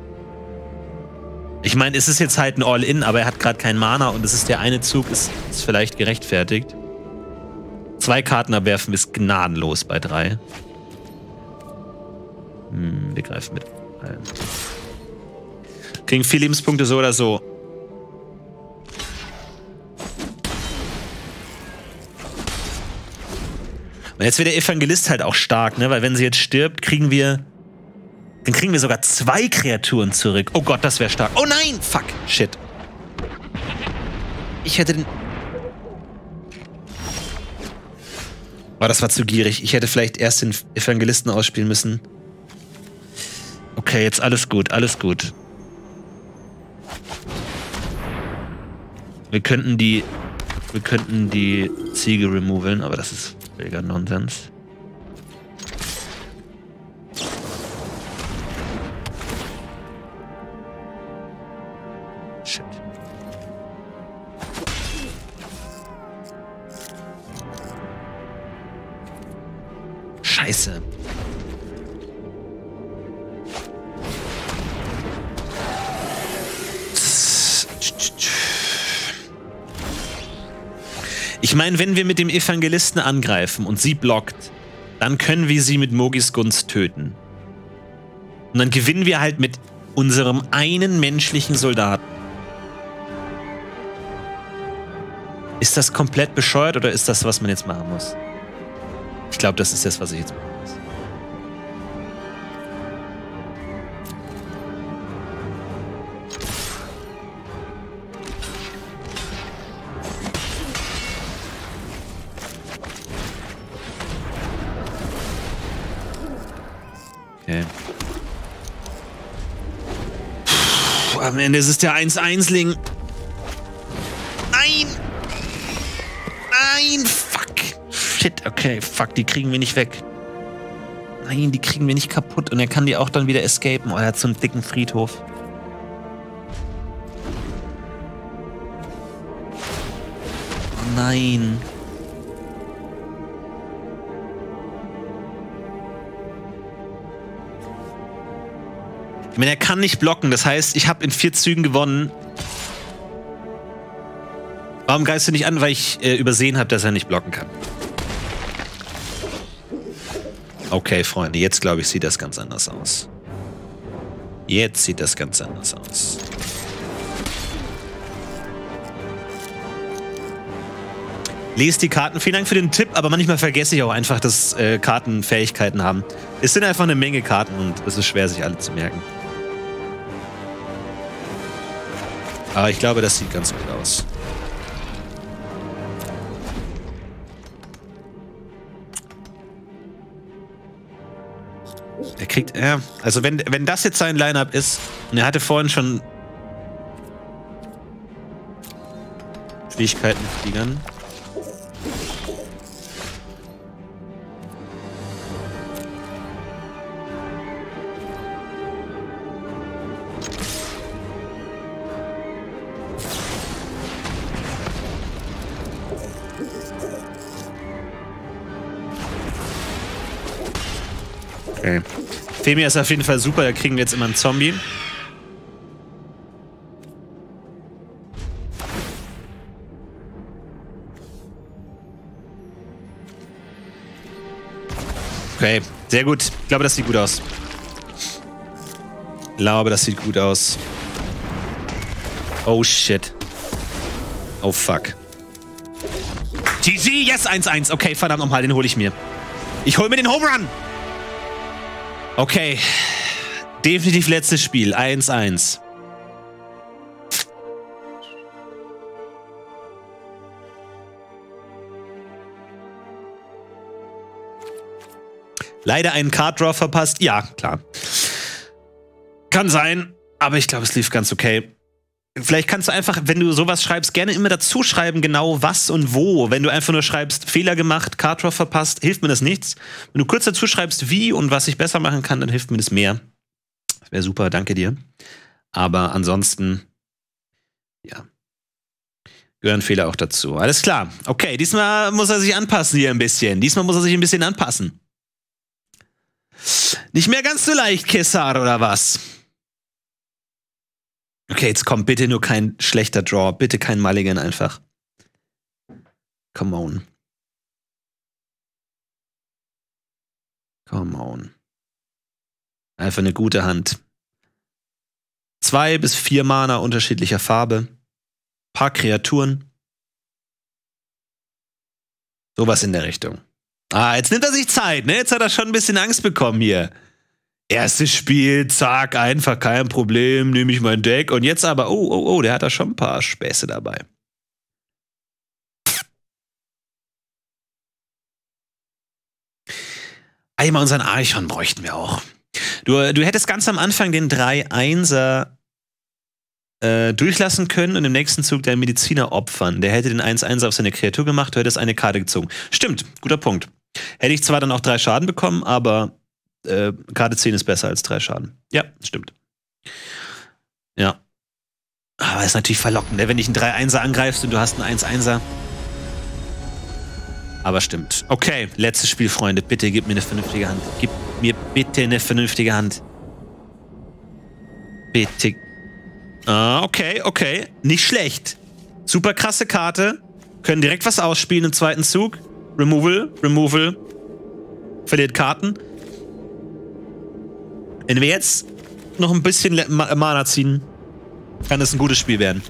Ich meine, es ist jetzt halt ein All-In, aber er hat gerade keinen Mana und es ist der eine Zug, ist, ist vielleicht gerechtfertigt. Zwei Karten abwerfen ist gnadenlos bei drei. Hm, wir greifen mit. Kriegen vier Lebenspunkte so oder so. Und jetzt wird der Evangelist halt auch stark, ne? Weil wenn sie jetzt stirbt, kriegen wir. Dann kriegen wir sogar zwei Kreaturen zurück. Oh Gott, das wäre stark. Oh nein! Fuck. Shit. Ich hätte den. Oh, das war zu gierig. Ich hätte vielleicht erst den Evangelisten ausspielen müssen. Okay, jetzt alles gut, alles gut. Wir könnten die. Wir könnten die Ziege removeln, aber das ist völliger Nonsens. Shit. Scheiße. Ich meine, wenn wir mit dem Evangelisten angreifen und sie blockt, dann können wir sie mit Mogis Gunst töten. Und dann gewinnen wir halt mit unserem einen menschlichen Soldaten. Ist das komplett bescheuert oder ist das, was man jetzt machen muss? Ich glaube, das ist das, was ich jetzt machen am Ende ist es der 1-1-Ling. Nein! Nein! Fuck! Shit, okay, fuck, die kriegen wir nicht weg. Nein, die kriegen wir nicht kaputt. Und er kann die auch dann wieder escapen. Oh, er hat so einen dicken Friedhof. Oh nein. Meine, er kann nicht blocken. Das heißt, ich habe in vier Zügen gewonnen. Warum greifst du nicht an? Weil ich äh, übersehen habe, dass er nicht blocken kann. Okay, Freunde, jetzt glaube ich, sieht das ganz anders aus. Jetzt sieht das ganz anders aus. Lest die Karten. Vielen Dank für den Tipp, aber manchmal vergesse ich auch einfach, dass äh, Karten Fähigkeiten haben. Es sind einfach eine Menge Karten und es ist schwer, sich alle zu merken. Aber ich glaube, das sieht ganz gut aus. Er kriegt, ja, also wenn, wenn das jetzt sein Line-Up ist, und er hatte vorhin schon Schwierigkeiten mit Fliegern. Okay. Femir ist auf jeden Fall super, da kriegen wir jetzt immer einen Zombie. Okay, sehr gut. Ich glaube, das sieht gut aus. Ich glaube, das sieht gut aus. Oh shit. Oh fuck. GG, yes, 1-1. Okay, verdammt nochmal, den hole ich mir. Ich hole mir den Home Run. Okay. Definitiv letztes Spiel. 1-1. Leider einen Card Draw verpasst. Ja, klar. Kann sein, aber ich glaube, es lief ganz okay. Vielleicht kannst du einfach, wenn du sowas schreibst, gerne immer dazu schreiben, genau was und wo. Wenn du einfach nur schreibst, Fehler gemacht, Draw verpasst, hilft mir das nichts. Wenn du kurz dazu schreibst, wie und was ich besser machen kann, dann hilft mir das mehr. Das wäre super, danke dir. Aber ansonsten, ja, gehören Fehler auch dazu. Alles klar. Okay, diesmal muss er sich anpassen hier ein bisschen. Diesmal muss er sich ein bisschen anpassen. Nicht mehr ganz so leicht, Kessar, oder was? Okay, jetzt kommt bitte nur kein schlechter Draw. Bitte kein Mulligan einfach. Come on. Come on. Einfach eine gute Hand. Zwei bis vier Mana unterschiedlicher Farbe. Paar Kreaturen. Sowas in der Richtung. Ah, jetzt nimmt er sich Zeit, ne? Jetzt hat er schon ein bisschen Angst bekommen hier. Erstes Spiel, zack, einfach, kein Problem, nehme ich mein Deck. Und jetzt aber, oh, oh, oh, der hat da schon ein paar Späße dabei. Einmal unseren Archon bräuchten wir auch. Du, du hättest ganz am Anfang den 3-1er äh, durchlassen können und im nächsten Zug deinen Mediziner opfern. Der hätte den 1-1er auf seine Kreatur gemacht, du hättest eine Karte gezogen. Stimmt, guter Punkt. Hätte ich zwar dann auch drei Schaden bekommen, aber äh, Karte 10 ist besser als drei Schaden. Ja, stimmt. Ja. Aber ist natürlich verlockend, ne? wenn dich ein 3-1er angreifst und du hast einen 1-1er. Aber stimmt. Okay, letztes Spiel, Freunde. Bitte gib mir eine vernünftige Hand. Gib mir bitte eine vernünftige Hand. Bitte. Ah, okay, okay. Nicht schlecht. Super krasse Karte. Können direkt was ausspielen im zweiten Zug. Removal, Removal. Verliert Karten. Wenn wir jetzt noch ein bisschen Mana ziehen, kann es ein gutes Spiel werden.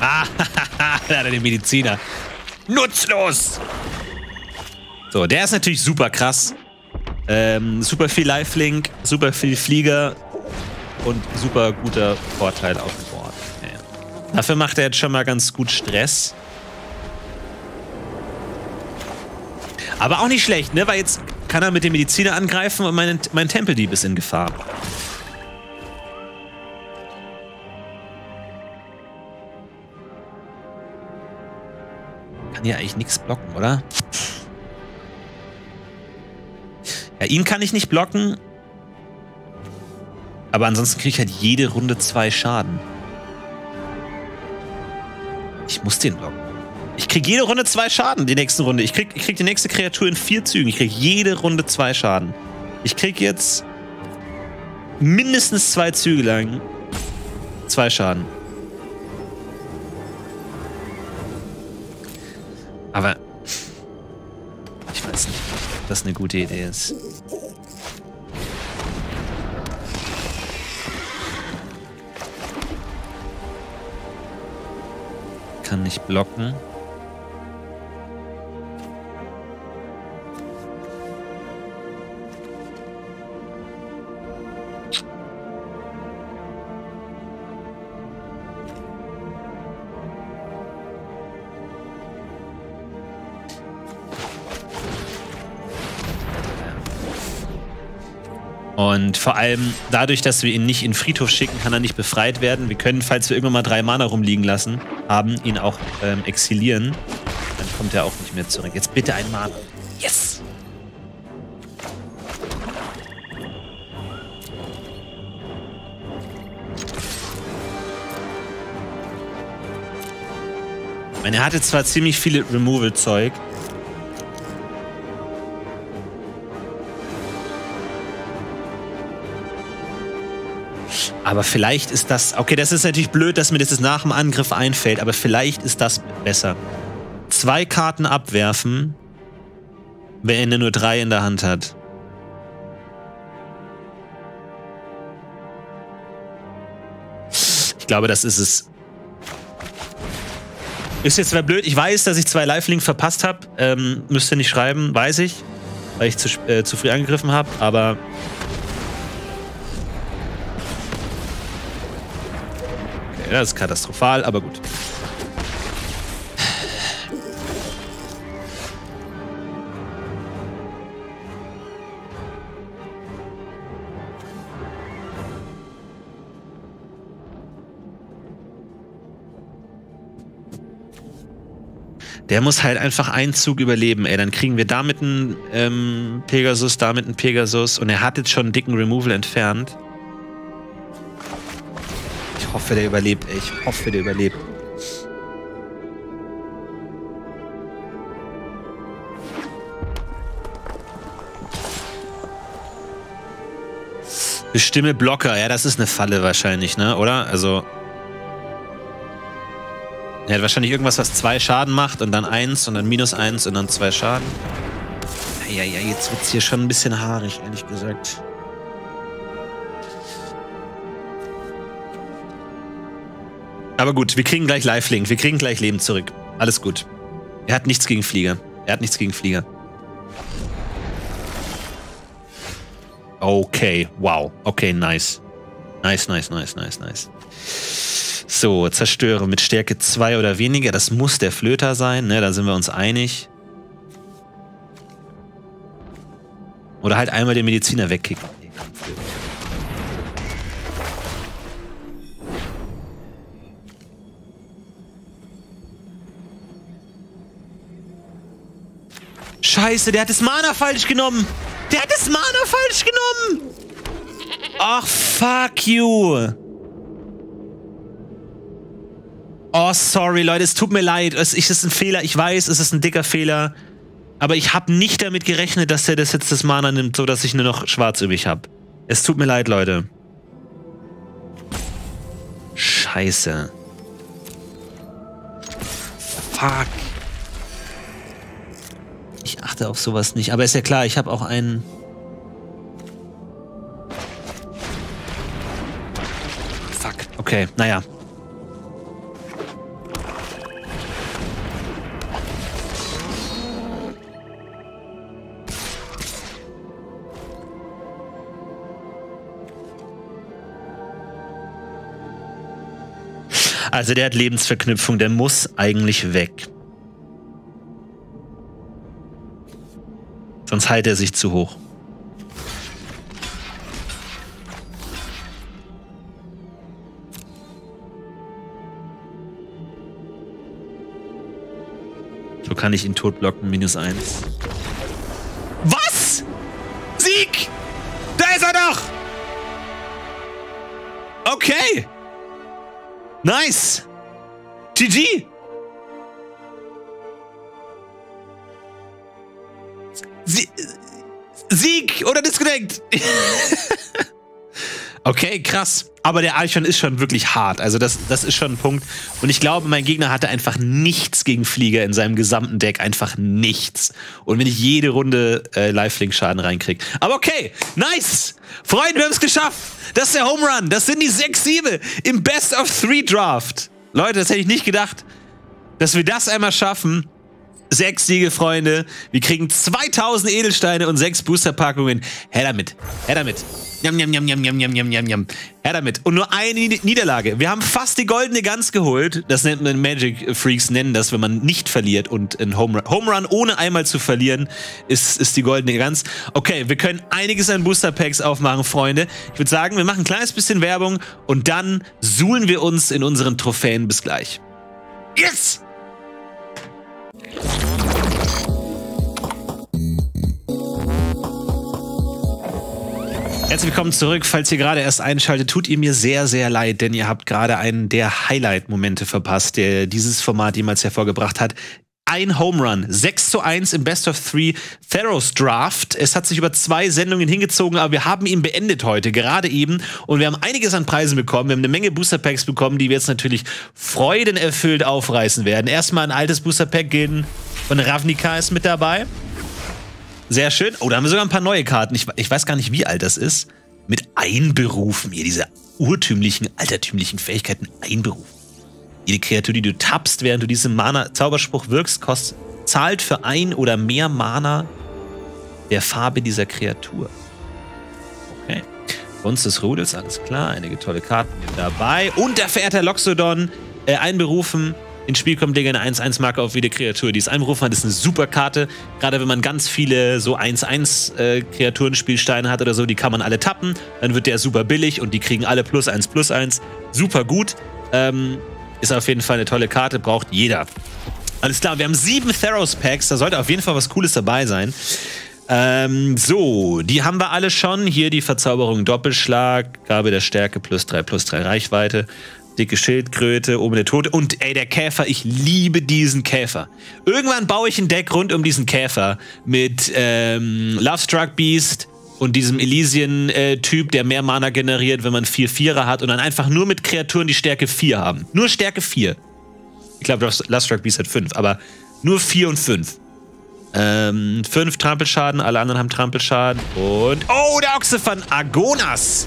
Ah, da hat er den Mediziner. Nutzlos! So, der ist natürlich super krass. Ähm, super viel Lifelink, super viel Flieger und super guter Vorteil auf dem Board. Okay. Dafür macht er jetzt schon mal ganz gut Stress. Aber auch nicht schlecht, ne? Weil jetzt kann er mit dem Mediziner angreifen und mein, mein Tempeldieb ist in Gefahr. Kann ja eigentlich nichts blocken, oder? Ja, ihn kann ich nicht blocken. Aber ansonsten kriege ich halt jede Runde zwei Schaden. Ich muss den blocken. Ich kriege jede Runde zwei Schaden, die nächste Runde. Ich kriege ich krieg die nächste Kreatur in vier Zügen. Ich kriege jede Runde zwei Schaden. Ich kriege jetzt mindestens zwei Züge lang zwei Schaden. Aber ich weiß nicht, ob das eine gute Idee ist. Kann nicht blocken. Und vor allem dadurch, dass wir ihn nicht in den Friedhof schicken, kann er nicht befreit werden. Wir können, falls wir irgendwann mal drei Mana rumliegen lassen, haben, ihn auch ähm, exilieren. Dann kommt er auch nicht mehr zurück. Jetzt bitte ein Mana. Yes! Ich meine, er hatte zwar ziemlich viele Removal-Zeug, Aber vielleicht ist das. Okay, das ist natürlich blöd, dass mir das nach dem Angriff einfällt, aber vielleicht ist das besser. Zwei Karten abwerfen, wenn er nur drei in der Hand hat. Ich glaube, das ist es. Ist jetzt zwar blöd, ich weiß, dass ich zwei Live-Link verpasst habe. Ähm, müsst ihr nicht schreiben, weiß ich. Weil ich zu, äh, zu früh angegriffen habe, aber das ist katastrophal, aber gut. Der muss halt einfach einen Zug überleben, ey. Dann kriegen wir damit einen ähm, Pegasus, damit einen Pegasus. Und er hat jetzt schon einen dicken Removal entfernt hoffe, der überlebt, ey. Ich hoffe, der überlebt. Bestimme Blocker. Ja, das ist eine Falle wahrscheinlich, ne? Oder? Also. Er hat wahrscheinlich irgendwas, was zwei Schaden macht und dann eins und dann minus eins und dann zwei Schaden. Ja, ja, jetzt wird's hier schon ein bisschen haarig, ehrlich gesagt. Aber gut, wir kriegen gleich Lifelink. Wir kriegen gleich Leben zurück. Alles gut. Er hat nichts gegen Flieger. Er hat nichts gegen Flieger. Okay, wow. Okay, nice. Nice, nice, nice, nice, nice. So, zerstöre mit Stärke 2 oder weniger. Das muss der Flöter sein, ne? Da sind wir uns einig. Oder halt einmal den Mediziner wegkicken. Scheiße, der hat das Mana falsch genommen. Der hat das Mana falsch genommen. Ach, fuck you. Oh, sorry, Leute, es tut mir leid. Es ist ein Fehler, ich weiß, es ist ein dicker Fehler. Aber ich habe nicht damit gerechnet, dass er das jetzt das Mana nimmt, so dass ich nur noch schwarz übrig habe. Es tut mir leid, Leute. Scheiße. Fuck. Achte auf sowas nicht. Aber ist ja klar, ich habe auch einen... Fuck. Okay, naja. Also der hat Lebensverknüpfung, der muss eigentlich weg. Sonst heilt er sich zu hoch. So kann ich ihn totblocken, minus eins. Was? Sieg! Da ist er doch! Okay! Nice! GG! Oder Disconnect! okay, krass. Aber der Archon ist schon wirklich hart. Also das, das ist schon ein Punkt. Und ich glaube, mein Gegner hatte einfach nichts gegen Flieger in seinem gesamten Deck. Einfach nichts. Und wenn ich jede Runde äh, Lifelink-Schaden reinkriege. Aber okay, nice! Freunde, wir haben es geschafft! Das ist der Home Run. Das sind die sechs Siebe im Best of Three Draft. Leute, das hätte ich nicht gedacht, dass wir das einmal schaffen. Sechs Siege, Freunde. Wir kriegen 2000 Edelsteine und sechs Boosterpackungen. Her damit. Her damit. Jam, jam, jam, jam, jam, jam, jam, jam. Her damit. Und nur eine Niederlage. Wir haben fast die goldene Gans geholt. Das nennt man Magic Freaks, nennen das, wenn man nicht verliert und ein Home. Home Run ohne einmal zu verlieren ist, ist die goldene Gans. Okay, wir können einiges an Booster Packs aufmachen, Freunde. Ich würde sagen, wir machen ein kleines bisschen Werbung und dann suhlen wir uns in unseren Trophäen. Bis gleich. Yes! Herzlich willkommen zurück. Falls ihr gerade erst einschaltet, tut ihr mir sehr, sehr leid, denn ihr habt gerade einen der Highlight-Momente verpasst, der dieses Format jemals hervorgebracht hat. Ein Home Run, 6 zu 1 im Best of Three Theros Draft. Es hat sich über zwei Sendungen hingezogen, aber wir haben ihn beendet heute, gerade eben. Und wir haben einiges an Preisen bekommen. Wir haben eine Menge Booster Packs bekommen, die wir jetzt natürlich freudenerfüllt aufreißen werden. Erstmal ein altes Booster Pack gehen von Ravnica ist mit dabei. Sehr schön. Oh, da haben wir sogar ein paar neue Karten. Ich, ich weiß gar nicht, wie alt das ist. Mit Einberufen. Hier diese urtümlichen, altertümlichen Fähigkeiten einberufen. Jede Kreatur, die du tappst, während du diesen Mana-Zauberspruch wirkst, kostet, zahlt für ein oder mehr Mana der Farbe dieser Kreatur. Okay. Gunst des Rudels, alles klar. Einige tolle Karten dabei. Und der verehrte Loxodon, äh, einberufen ins Spiel kommt, lege eine 1-1-Marke auf jede Kreatur, die es einberufen hat. Das ist eine super Karte. Gerade wenn man ganz viele so 1-1-Kreaturenspielsteine äh, hat oder so, die kann man alle tappen. Dann wird der super billig und die kriegen alle plus 1 plus 1. Super gut. Ähm, ist auf jeden Fall eine tolle Karte, braucht jeder. Alles klar, wir haben sieben Theros-Packs. Da sollte auf jeden Fall was Cooles dabei sein. Ähm, so, die haben wir alle schon. Hier die Verzauberung Doppelschlag, Gabe der Stärke plus 3 plus 3 Reichweite dicke Schildkröte, oben der Tote und ey, der Käfer, ich liebe diesen Käfer. Irgendwann baue ich ein Deck rund um diesen Käfer mit ähm, Lovestruck Beast und diesem Elysian-Typ, äh, der mehr Mana generiert, wenn man 4-4er hat und dann einfach nur mit Kreaturen, die Stärke 4 haben. Nur Stärke 4. Ich glaube, Lovestruck Beast hat 5, aber nur 4 und 5. Ähm, 5 Trampelschaden, alle anderen haben Trampelschaden und... Oh, der Ochse von Agonas!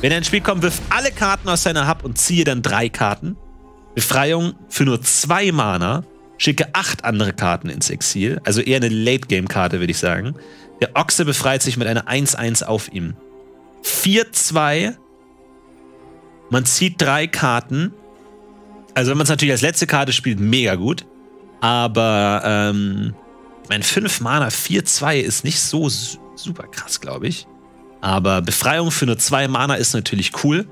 Wenn er ins Spiel kommt, wirf alle Karten aus seiner Hub und ziehe dann drei Karten. Befreiung für nur zwei Mana. Schicke acht andere Karten ins Exil. Also eher eine Late-Game-Karte, würde ich sagen. Der Ochse befreit sich mit einer 1-1 auf ihm. 4-2. Man zieht drei Karten. Also wenn man es natürlich als letzte Karte spielt, mega gut. Aber ähm, mein 5 Mana 4-2 ist nicht so super krass, glaube ich. Aber Befreiung für nur 2 Mana ist natürlich cool,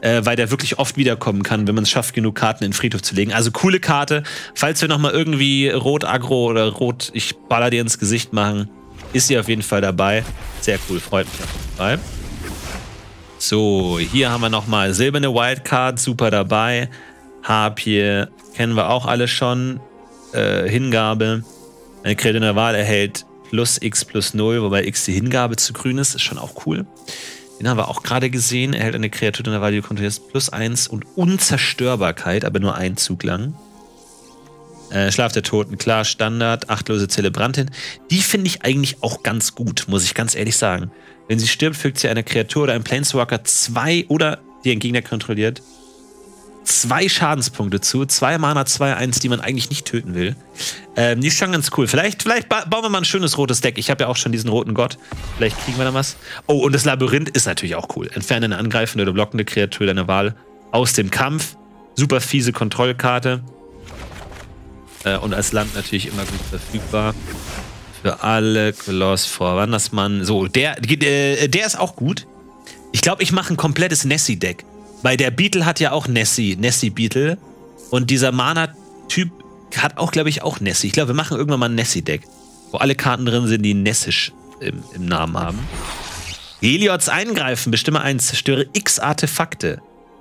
äh, weil der wirklich oft wiederkommen kann, wenn man es schafft, genug Karten in den Friedhof zu legen. Also coole Karte. Falls wir nochmal irgendwie Rot Agro oder Rot Ich baller dir ins Gesicht machen, ist sie auf jeden Fall dabei. Sehr cool, freut mich auf jeden Fall. So, hier haben wir nochmal silberne Wildcard, super dabei. Harpie, kennen wir auch alle schon. Äh, Hingabe. Eine Kreatur in der Wahl erhält plus x plus 0, wobei x die Hingabe zu grün ist. Ist schon auch cool. Den haben wir auch gerade gesehen. Erhält eine Kreatur in der Wahl, die kontrollierst, plus 1 und Unzerstörbarkeit, aber nur ein Zug lang. Äh, Schlaf der Toten, klar, Standard, achtlose Zelebrantin. Die finde ich eigentlich auch ganz gut, muss ich ganz ehrlich sagen. Wenn sie stirbt, fügt sie einer Kreatur oder einem Planeswalker zwei oder die einen Gegner kontrolliert zwei Schadenspunkte zu. Zwei Mana, zwei Eins, die man eigentlich nicht töten will. Ähm, die ist schon ganz cool. Vielleicht, vielleicht ba bauen wir mal ein schönes rotes Deck. Ich habe ja auch schon diesen roten Gott. Vielleicht kriegen wir da was. Oh, und das Labyrinth ist natürlich auch cool. Entferne eine angreifende oder blockende Kreatur deiner Wahl aus dem Kampf. Super fiese Kontrollkarte. Äh, und als Land natürlich immer gut verfügbar. Für alle Koloss vor Wandersmann. So, der, der, der ist auch gut. Ich glaube, ich mache ein komplettes Nessie-Deck. Weil der Beetle hat ja auch Nessie, Nessie Beetle. Und dieser Mana-Typ hat auch, glaube ich, auch Nessie. Ich glaube, wir machen irgendwann mal ein Nessie-Deck, wo alle Karten drin sind, die Nessisch im, im Namen haben. Heliots eingreifen, bestimme eins, zerstöre x Artefakte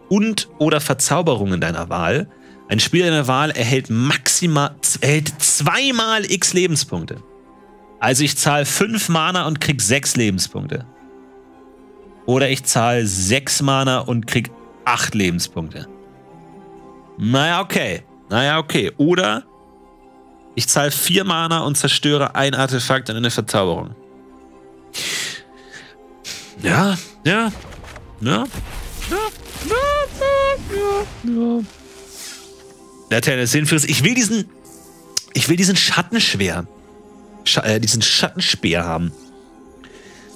und oder Verzauberungen deiner Wahl. Ein Spieler deiner Wahl erhält maximal, erhält zweimal x Lebenspunkte. Also ich zahle fünf Mana und krieg sechs Lebenspunkte. Oder ich zahle sechs Mana und krieg acht Lebenspunkte. Naja, okay. Naja, okay. Oder ich zahle vier Mana und zerstöre ein Artefakt in eine Verzauberung. Ja, ja, ja, ja, ja, ja, ja. Der Tennis Sinnfluss. Ich will diesen, ich will diesen Schattenschwer, Sch äh, diesen Schattenspeer haben.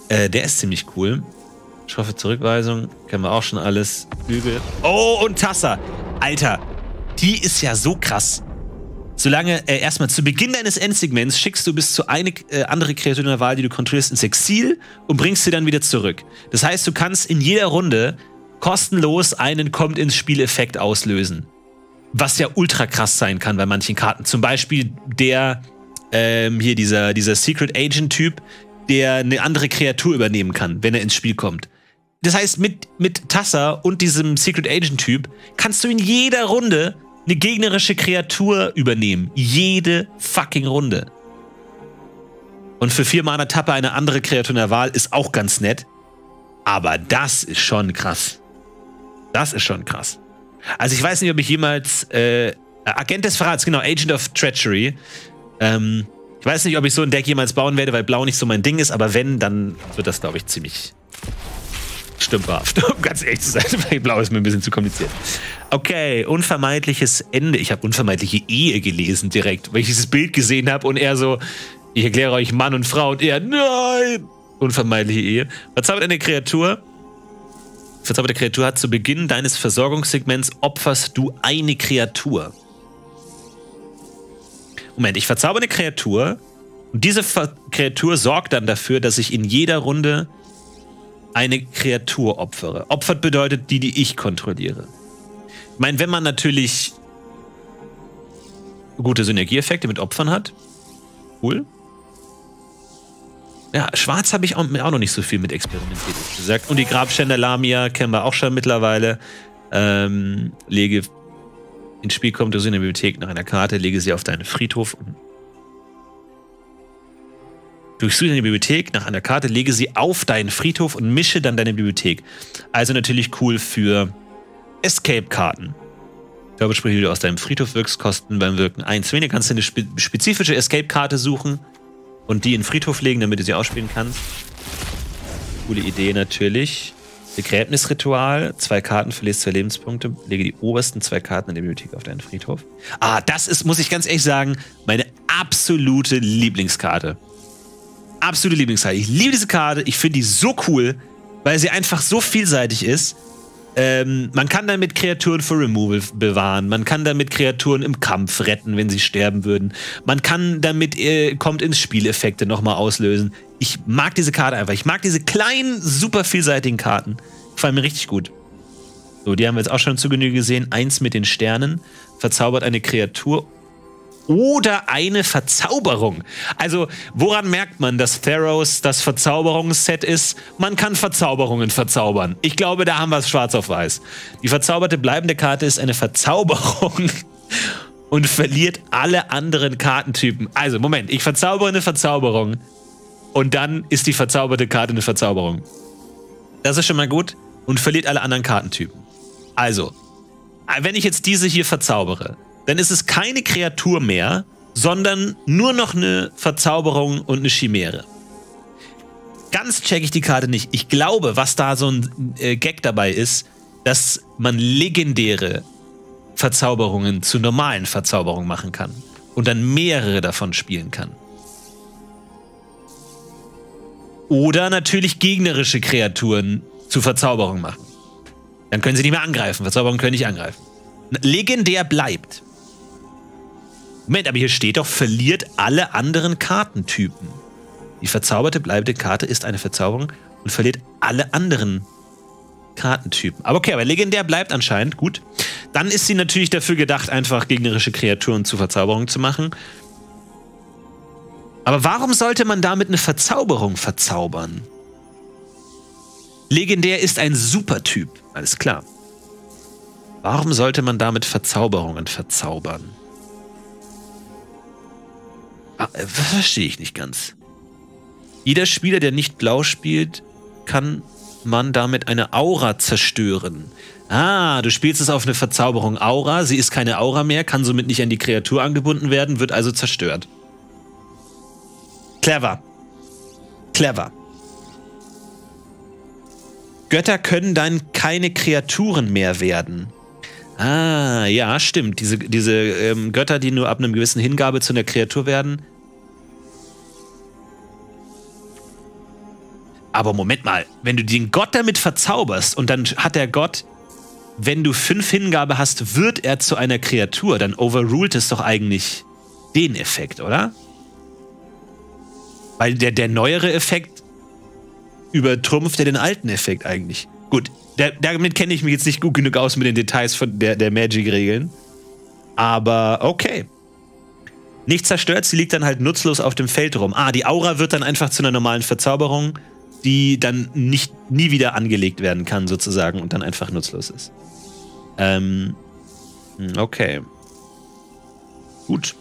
Äh, der ist ziemlich cool. Schroffe Zurückweisung, kennen wir auch schon alles. Bügel. Oh, und Tassa. Alter, die ist ja so krass. Solange, äh, erstmal zu Beginn deines Endsegments schickst du bis zu eine äh, andere Kreatur in der Wahl, die du kontrollierst, ins Exil und bringst sie dann wieder zurück. Das heißt, du kannst in jeder Runde kostenlos einen kommt ins Spiel-Effekt auslösen. Was ja ultra krass sein kann bei manchen Karten. Zum Beispiel der, ähm, hier dieser, dieser Secret Agent-Typ, der eine andere Kreatur übernehmen kann, wenn er ins Spiel kommt. Das heißt, mit, mit Tassa und diesem Secret Agent-Typ kannst du in jeder Runde eine gegnerische Kreatur übernehmen. Jede fucking Runde. Und für vier Mana Tappe eine andere Kreatur in der Wahl ist auch ganz nett. Aber das ist schon krass. Das ist schon krass. Also ich weiß nicht, ob ich jemals äh, Agent des Verrats, genau, Agent of Treachery. Ähm, ich weiß nicht, ob ich so ein Deck jemals bauen werde, weil Blau nicht so mein Ding ist, aber wenn, dann wird das, glaube ich, ziemlich stümperhaft, um ganz ehrlich zu sein, weil Blau ist mir ein bisschen zu kompliziert. Okay, unvermeidliches Ende. Ich habe unvermeidliche Ehe gelesen direkt, weil ich dieses Bild gesehen habe und er so, ich erkläre euch Mann und Frau und er, nein! Unvermeidliche Ehe. Verzaubert eine Kreatur. Verzauberte Kreatur hat zu Beginn deines Versorgungssegments opferst du eine Kreatur. Moment, ich verzauber eine Kreatur und diese Ver Kreatur sorgt dann dafür, dass ich in jeder Runde eine Kreatur opfere. Opfert bedeutet die, die ich kontrolliere. Ich meine, wenn man natürlich gute Synergieeffekte mit Opfern hat, cool. Ja, Schwarz habe ich auch, auch, noch nicht so viel mit experimentiert, gesagt. Und die Grabständer Lamia kennen wir auch schon mittlerweile. Ähm, lege ins Spiel kommt, du in der Bibliothek nach einer Karte, lege sie auf deinen Friedhof Durchsuche deine Bibliothek nach einer Karte, lege sie auf deinen Friedhof und mische dann deine Bibliothek. Also natürlich cool für Escape-Karten. Körpersprüche, die du aus deinem Friedhof wirkst, kosten beim Wirken 1 weniger. Kannst du eine spe spezifische Escape-Karte suchen und die in den Friedhof legen, damit du sie ausspielen kannst. Coole Idee natürlich. Begräbnisritual, zwei Karten, verlierst zwei Lebenspunkte, lege die obersten zwei Karten in der Bibliothek auf deinen Friedhof. Ah, das ist, muss ich ganz ehrlich sagen, meine absolute Lieblingskarte absolute Lieblingskarte. Ich liebe diese Karte. Ich finde die so cool, weil sie einfach so vielseitig ist. Ähm, man kann damit Kreaturen für Removal bewahren. Man kann damit Kreaturen im Kampf retten, wenn sie sterben würden. Man kann damit, äh, kommt ins Spieleffekte nochmal auslösen. Ich mag diese Karte einfach. Ich mag diese kleinen, super vielseitigen Karten. Gefallen mir richtig gut. So, die haben wir jetzt auch schon zu Genüge gesehen. Eins mit den Sternen. Verzaubert eine Kreatur oder eine Verzauberung. Also, woran merkt man, dass Theros das Verzauberungsset ist? Man kann Verzauberungen verzaubern. Ich glaube, da haben wir es schwarz auf weiß. Die verzauberte bleibende Karte ist eine Verzauberung und verliert alle anderen Kartentypen. Also, Moment, ich verzaubere eine Verzauberung und dann ist die verzauberte Karte eine Verzauberung. Das ist schon mal gut und verliert alle anderen Kartentypen. Also, wenn ich jetzt diese hier verzaubere, dann ist es keine Kreatur mehr, sondern nur noch eine Verzauberung und eine Chimäre. Ganz check ich die Karte nicht. Ich glaube, was da so ein äh, Gag dabei ist, dass man legendäre Verzauberungen zu normalen Verzauberungen machen kann und dann mehrere davon spielen kann. Oder natürlich gegnerische Kreaturen zu Verzauberungen machen. Dann können sie nicht mehr angreifen. Verzauberungen können nicht angreifen. Legendär bleibt. Moment, aber hier steht doch, verliert alle anderen Kartentypen. Die verzauberte bleibende Karte ist eine Verzauberung und verliert alle anderen Kartentypen. Aber okay, aber legendär bleibt anscheinend, gut. Dann ist sie natürlich dafür gedacht, einfach gegnerische Kreaturen zu Verzauberungen zu machen. Aber warum sollte man damit eine Verzauberung verzaubern? Legendär ist ein Supertyp, alles klar. Warum sollte man damit Verzauberungen verzaubern? Ah, äh, verstehe ich nicht ganz. Jeder Spieler, der nicht blau spielt, kann man damit eine Aura zerstören. Ah, du spielst es auf eine Verzauberung Aura. Sie ist keine Aura mehr, kann somit nicht an die Kreatur angebunden werden, wird also zerstört. Clever. Clever. Götter können dann keine Kreaturen mehr werden. Ah, ja, stimmt. Diese, diese ähm, Götter, die nur ab einem gewissen Hingabe zu einer Kreatur werden. Aber Moment mal, wenn du den Gott damit verzauberst und dann hat der Gott, wenn du fünf Hingabe hast, wird er zu einer Kreatur, dann overruled es doch eigentlich den Effekt, oder? Weil der, der neuere Effekt übertrumpft ja den alten Effekt eigentlich. Gut, der, damit kenne ich mich jetzt nicht gut genug aus mit den Details von der, der Magic-Regeln. Aber okay. Nicht zerstört, sie liegt dann halt nutzlos auf dem Feld rum. Ah, die Aura wird dann einfach zu einer normalen Verzauberung, die dann nicht, nie wieder angelegt werden kann, sozusagen, und dann einfach nutzlos ist. Ähm, hm, okay. Gut.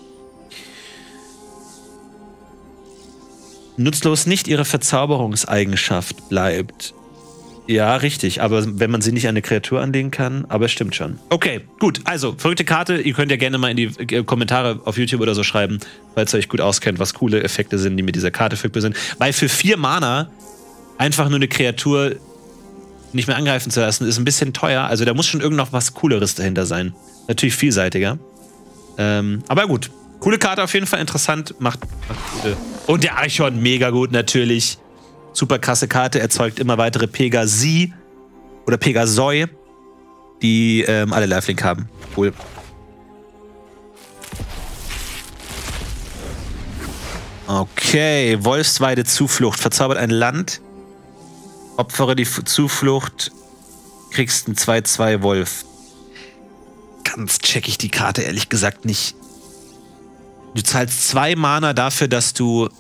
Nutzlos nicht ihre Verzauberungseigenschaft bleibt. Ja, richtig. Aber wenn man sie nicht an eine Kreatur anlegen kann, aber es stimmt schon. Okay, gut. Also, verrückte Karte. Ihr könnt ja gerne mal in die äh, Kommentare auf YouTube oder so schreiben, falls ihr euch gut auskennt, was coole Effekte sind, die mit dieser Karte verfügbar sind. Weil für vier Mana einfach nur eine Kreatur nicht mehr angreifen zu lassen, ist ein bisschen teuer. Also, da muss schon irgend noch was Cooleres dahinter sein. Natürlich vielseitiger. Ähm, aber gut. Coole Karte auf jeden Fall. Interessant. Macht, macht gute. Und der Archon mega gut natürlich. Super krasse Karte, erzeugt immer weitere Pegasi oder Pegasoi, die ähm, alle Lifelink haben. Cool. Okay, Wolfsweide Zuflucht. Verzaubert ein Land. Opfere die Zuflucht. Kriegst einen 2-2 Wolf. Ganz check ich die Karte ehrlich gesagt nicht. Du zahlst zwei Mana dafür, dass du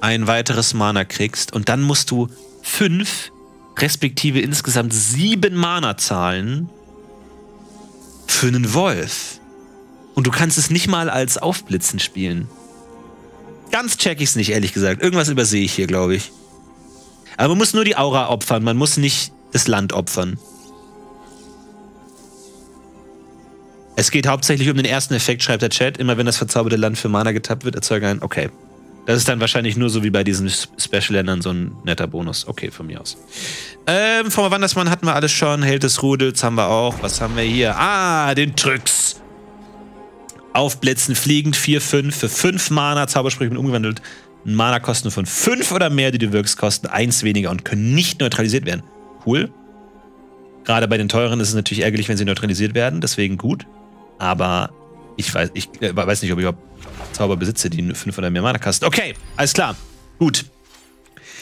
ein weiteres Mana kriegst und dann musst du fünf, respektive insgesamt sieben Mana zahlen für einen Wolf. Und du kannst es nicht mal als Aufblitzen spielen. Ganz check ich's nicht, ehrlich gesagt. Irgendwas übersehe ich hier, glaube ich. Aber man muss nur die Aura opfern, man muss nicht das Land opfern. Es geht hauptsächlich um den ersten Effekt, schreibt der Chat. Immer wenn das verzauberte Land für Mana getappt wird, erzeuge ein. Okay. Das ist dann wahrscheinlich nur so wie bei diesen Special-Ländern so ein netter Bonus. Okay, von mir aus. Ähm, vom Wandersmann hatten wir alles schon. Held des Rudels haben wir auch. Was haben wir hier? Ah, den Trüx. Aufblitzen, fliegend, 4-5 für 5 Mana. Zaubersprüche mit umgewandelt. Mana-Kosten von 5 oder mehr, die du wirkst, kosten 1 weniger und können nicht neutralisiert werden. Cool. Gerade bei den teuren ist es natürlich ärgerlich, wenn sie neutralisiert werden, deswegen gut. Aber ich weiß, ich äh, weiß nicht, ob ich überhaupt Zauber besitze, die 5 oder mehr Mana kosten. Okay, alles klar. Gut.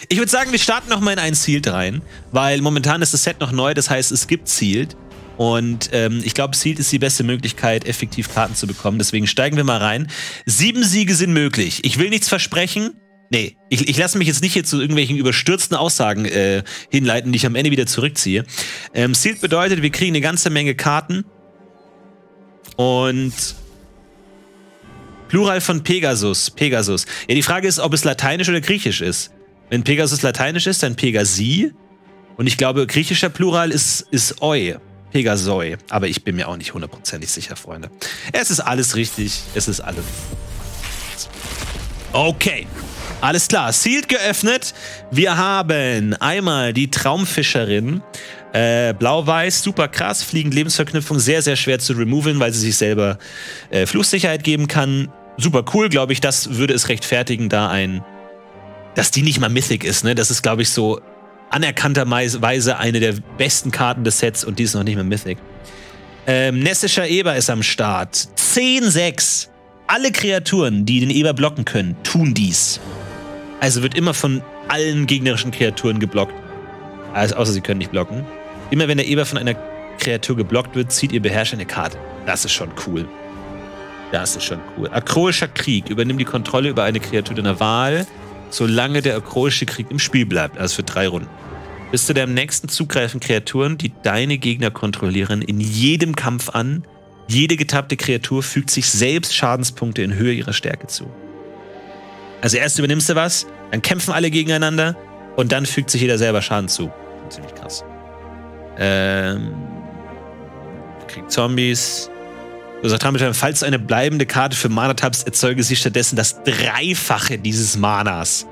Ich würde sagen, wir starten nochmal in ein Sealed rein, weil momentan ist das Set noch neu, das heißt, es gibt Sealed. Und ähm, ich glaube, Sealed ist die beste Möglichkeit, effektiv Karten zu bekommen. Deswegen steigen wir mal rein. Sieben Siege sind möglich. Ich will nichts versprechen. Nee, ich, ich lasse mich jetzt nicht hier zu irgendwelchen überstürzten Aussagen äh, hinleiten, die ich am Ende wieder zurückziehe. Ähm, Sealed bedeutet, wir kriegen eine ganze Menge Karten. Und Plural von Pegasus. Pegasus. Ja, die Frage ist, ob es lateinisch oder griechisch ist. Wenn Pegasus lateinisch ist, dann Pegasi. Und ich glaube, griechischer Plural ist, ist Oi. Pegasoi. Aber ich bin mir auch nicht hundertprozentig sicher, Freunde. Es ist alles richtig. Es ist alles. Okay. Alles klar. Sealed geöffnet. Wir haben einmal die Traumfischerin. Äh, Blau-Weiß, super krass. Fliegend Lebensverknüpfung, sehr, sehr schwer zu removen, weil sie sich selber äh, Flusssicherheit geben kann. Super cool, glaube ich. Das würde es rechtfertigen, da ein. Dass die nicht mal Mythic ist, ne? Das ist, glaube ich, so anerkannterweise eine der besten Karten des Sets und die ist noch nicht mehr Mythic. Ähm, Nessischer Eber ist am Start. 10-6. Alle Kreaturen, die den Eber blocken können, tun dies. Also wird immer von allen gegnerischen Kreaturen geblockt. Also, außer sie können nicht blocken. Immer wenn der Eber von einer Kreatur geblockt wird, zieht ihr Beherrscher eine Karte. Das ist schon cool. Das ist schon cool. Akroischer Krieg. Übernimm die Kontrolle über eine Kreatur deiner Wahl solange der akroische Krieg im Spiel bleibt, also für drei Runden. Bis zu deinem nächsten Zug greifen Kreaturen, die deine Gegner kontrollieren, in jedem Kampf an. Jede getappte Kreatur fügt sich selbst Schadenspunkte in Höhe ihrer Stärke zu. Also erst übernimmst du was, dann kämpfen alle gegeneinander und dann fügt sich jeder selber Schaden zu. Ziemlich krass. Ähm, kriegt Zombies, Du sagst damit, falls eine bleibende Karte für Mana tappst, erzeuge sie stattdessen das Dreifache dieses Manas.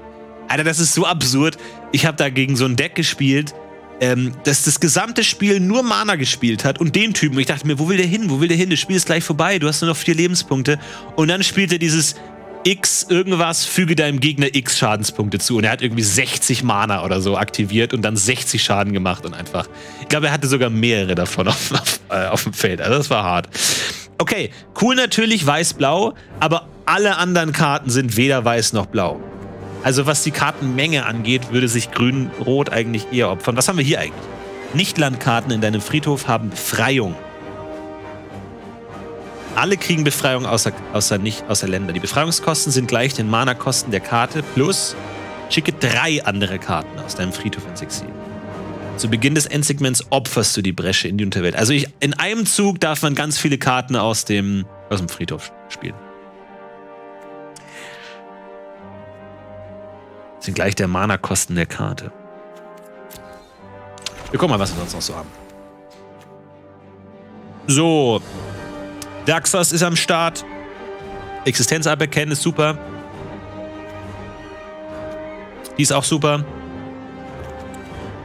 Alter, das ist so absurd. Ich habe da gegen so ein Deck gespielt, ähm, das das gesamte Spiel nur Mana gespielt hat und den Typen. Ich dachte mir, wo will der hin? Wo will der hin? Das Spiel ist gleich vorbei. Du hast nur noch vier Lebenspunkte. Und dann spielt er dieses X irgendwas, füge deinem Gegner X Schadenspunkte zu. Und er hat irgendwie 60 Mana oder so aktiviert und dann 60 Schaden gemacht und einfach. Ich glaube, er hatte sogar mehrere davon auf, auf, äh, auf dem Feld. Also das war hart. Okay, cool natürlich weiß-blau, aber alle anderen Karten sind weder weiß noch blau. Also was die Kartenmenge angeht, würde sich grün-rot eigentlich eher opfern. Was haben wir hier eigentlich? Nicht-Landkarten in deinem Friedhof haben Befreiung. Alle kriegen Befreiung außer, außer, nicht, außer Länder. Die Befreiungskosten sind gleich den Mana-Kosten der Karte plus schicke drei andere Karten aus deinem Friedhof ins Exil. Zu Beginn des Endsegments opferst du die Bresche in die Unterwelt. Also ich, in einem Zug darf man ganz viele Karten aus dem, aus dem Friedhof spielen. Sind gleich der Mana-Kosten der Karte. Wir gucken mal, was wir sonst noch so haben. So. Daxos ist am Start. Existenz aberkennen ist super. Die ist auch super.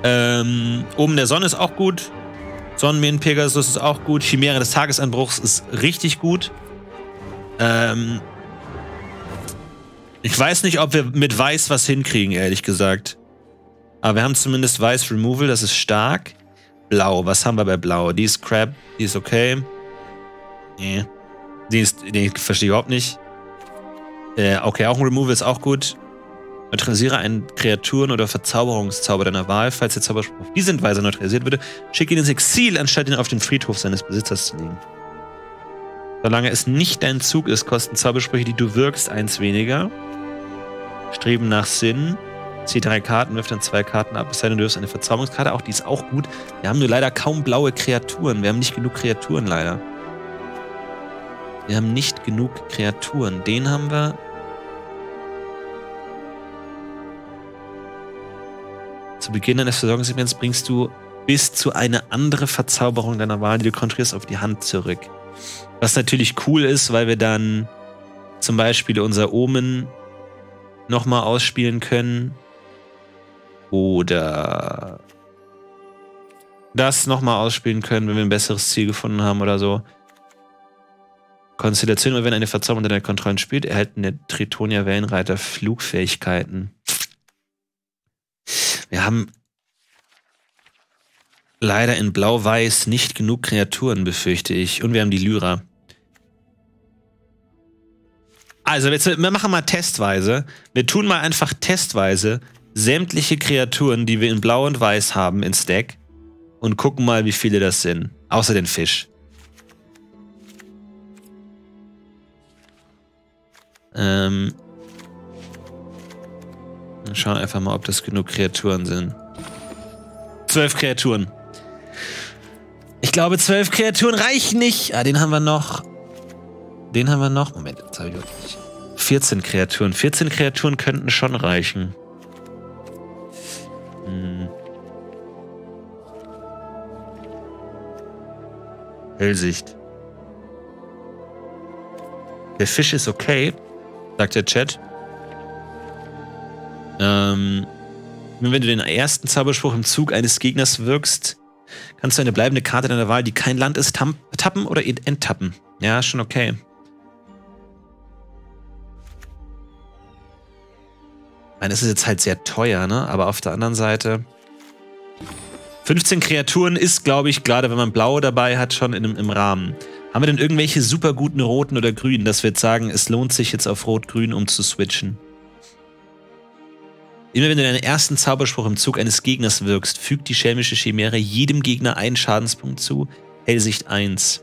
Ähm, oben der Sonne ist auch gut. Sonnenmähen Pegasus ist auch gut. Chimäre des Tagesanbruchs ist richtig gut. Ähm, ich weiß nicht, ob wir mit Weiß was hinkriegen, ehrlich gesagt. Aber wir haben zumindest Weiß Removal, das ist stark. Blau, was haben wir bei Blau? Die ist Crab, die ist okay. Nee. Die ist, die verstehe ich überhaupt nicht. Äh, okay, auch ein Removal ist auch gut. Neutralisiere einen Kreaturen- oder Verzauberungszauber deiner Wahl. Falls der Zauberspruch auf diese Weise neutralisiert würde, schick ihn ins Exil, anstatt ihn auf den Friedhof seines Besitzers zu legen. Solange es nicht dein Zug ist, kosten Zaubersprüche, die du wirkst, eins weniger. Streben nach Sinn. Zieh drei Karten, wirf dann zwei Karten ab. Es sei denn, du wirfst eine Verzauberungskarte. Auch die ist auch gut. Wir haben nur leider kaum blaue Kreaturen. Wir haben nicht genug Kreaturen leider. Wir haben nicht genug Kreaturen. Den haben wir. Zu Beginn eines Versorgungssegments bringst du bis zu eine andere Verzauberung deiner Wahl, die du kontrollierst, auf die Hand zurück. Was natürlich cool ist, weil wir dann zum Beispiel unser Omen nochmal ausspielen können. Oder das nochmal ausspielen können, wenn wir ein besseres Ziel gefunden haben oder so. Konstellation, wenn eine Verzauberung deiner Kontrollen spielt, erhalten der Tritonia Wellenreiter Flugfähigkeiten. Wir haben. leider in Blau-Weiß nicht genug Kreaturen, befürchte ich. Und wir haben die Lyra. Also, jetzt, wir machen mal testweise. Wir tun mal einfach testweise sämtliche Kreaturen, die wir in Blau und Weiß haben, ins Deck. Und gucken mal, wie viele das sind. Außer den Fisch. Ähm. Schauen einfach mal, ob das genug Kreaturen sind. Zwölf Kreaturen. Ich glaube, zwölf Kreaturen reichen nicht. Ah, den haben wir noch. Den haben wir noch. Moment, jetzt habe ich wirklich. 14 Kreaturen. 14 Kreaturen könnten schon reichen. Hm. Hellsicht. Der Fisch ist okay, sagt der Chat. Ähm, wenn du den ersten Zauberspruch im Zug eines Gegners wirkst, kannst du eine bleibende Karte deiner Wahl, die kein Land ist, tappen oder enttappen. Ja, schon okay. Ich meine, es ist jetzt halt sehr teuer, ne? Aber auf der anderen Seite. 15 Kreaturen ist, glaube ich, gerade wenn man blaue dabei hat, schon in, im Rahmen. Haben wir denn irgendwelche super guten roten oder grünen, dass wir jetzt sagen, es lohnt sich jetzt auf rot-grün um zu switchen? Immer wenn du deinen ersten Zauberspruch im Zug eines Gegners wirkst, fügt die schelmische Chimäre jedem Gegner einen Schadenspunkt zu. Hellsicht 1.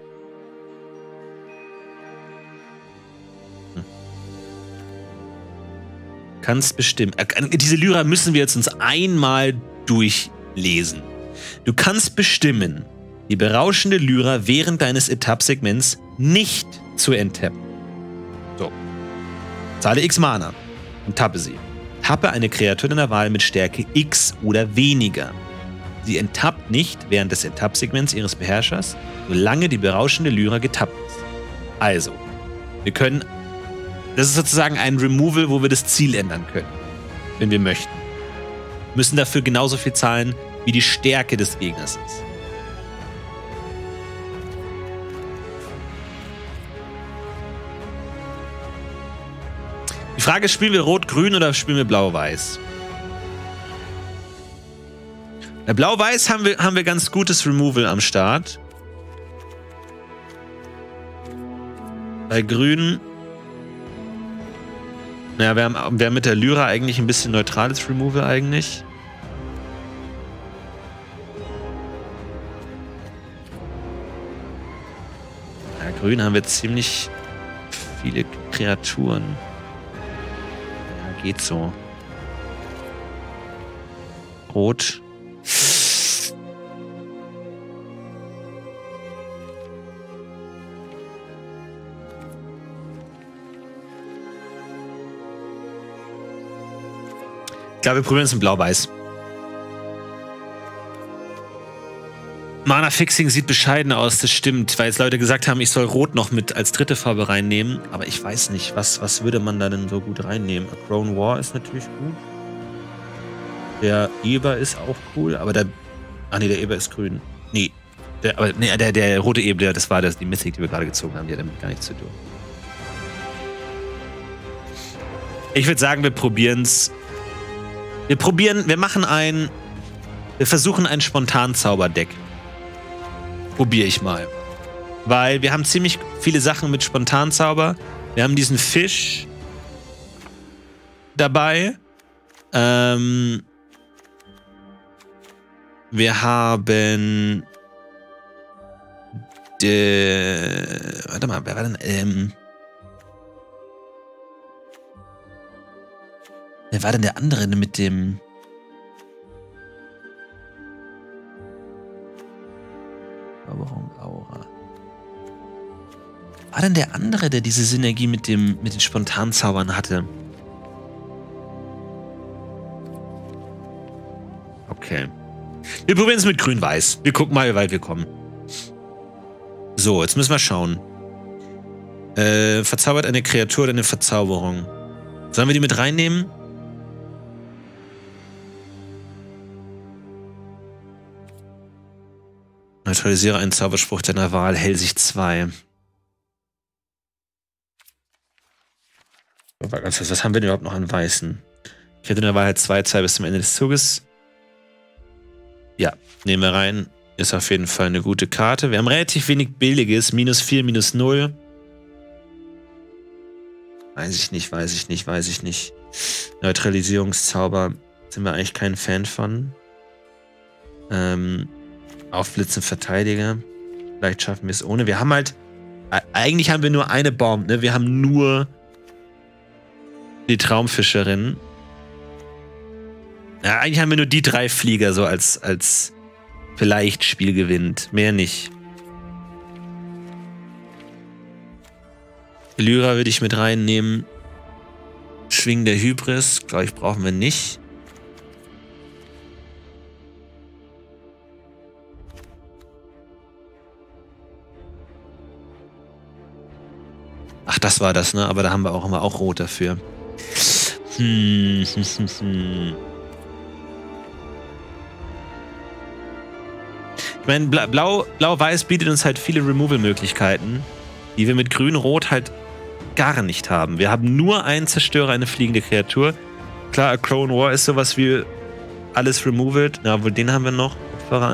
Hm. Kannst bestimmen. Diese Lyra müssen wir jetzt uns einmal durchlesen. Du kannst bestimmen, die berauschende Lyra während deines Etappsegments nicht zu enttappen. So. Zahle x Mana und tappe sie. Tappe eine Kreatur deiner Wahl mit Stärke X oder weniger. Sie enttappt nicht während des Etappsegments ihres Beherrschers, solange die berauschende Lyra getappt ist. Also, wir können. Das ist sozusagen ein Removal, wo wir das Ziel ändern können, wenn wir möchten. Wir müssen dafür genauso viel zahlen, wie die Stärke des Gegners ist. Frage ist, spielen wir Rot-Grün oder spielen wir Blau-Weiß? Bei Blau-Weiß haben wir, haben wir ganz gutes Removal am Start. Bei Grün. Naja, wir haben, wir haben mit der Lyra eigentlich ein bisschen neutrales Removal eigentlich. Ja, Grün haben wir ziemlich viele Kreaturen geht so. Rot. Ich glaube, wir probieren es in Blau-Weiß. Mana Fixing sieht bescheiden aus, das stimmt, weil jetzt Leute gesagt haben, ich soll Rot noch mit als dritte Farbe reinnehmen. Aber ich weiß nicht, was, was würde man da denn so gut reinnehmen? A Crown War ist natürlich gut. Der Eber ist auch cool, aber der. Ah nee, der Eber ist grün. Nee. Der, aber nee, der, der rote Eber, das war das, die Mythic, die wir gerade gezogen haben, die hat damit gar nichts zu tun. Ich würde sagen, wir probieren es. Wir probieren, wir machen ein. Wir versuchen ein spontan Zauberdeck probiere ich mal. Weil wir haben ziemlich viele Sachen mit Spontanzauber. Wir haben diesen Fisch dabei. Ähm, wir haben. De, warte mal, wer war denn? Ähm, wer war denn der andere mit dem. Zauberung Aura. War denn der andere, der diese Synergie mit, dem, mit den Spontanzaubern hatte? Okay. Wir probieren es mit Grün-Weiß. Wir gucken mal, wie weit wir kommen. So, jetzt müssen wir schauen. Äh, verzaubert eine Kreatur oder eine Verzauberung. Sollen wir die mit reinnehmen? Neutralisiere einen Zauberspruch deiner Wahl, Hellsicht 2. Was haben wir denn überhaupt noch an Weißen? Ich hätte in der Wahrheit 2, 2 bis zum Ende des Zuges. Ja, nehmen wir rein. Ist auf jeden Fall eine gute Karte. Wir haben relativ wenig billiges. Minus 4, minus 0. Weiß ich nicht, weiß ich nicht, weiß ich nicht. Neutralisierungszauber sind wir eigentlich kein Fan von. Ähm, Aufblitzen Verteidiger. Vielleicht schaffen wir es ohne. Wir haben halt. Eigentlich haben wir nur eine Bomb, ne? Wir haben nur die Traumfischerin. Ja, eigentlich haben wir nur die drei Flieger so als, als vielleicht Spiel gewinnt. Mehr nicht. Lyra würde ich mit reinnehmen. Schwing der Hybris, glaube ich, brauchen wir nicht. Ach, das war das, ne? Aber da haben wir auch immer auch rot dafür. Hm, hm, hm, hm. Ich meine, Blau-Weiß bietet uns halt viele Removal-Möglichkeiten, die wir mit Grün-Rot halt gar nicht haben. Wir haben nur einen Zerstörer, eine fliegende Kreatur. Klar, A War ist sowas wie alles removed. Na, wohl den haben wir noch. Opferer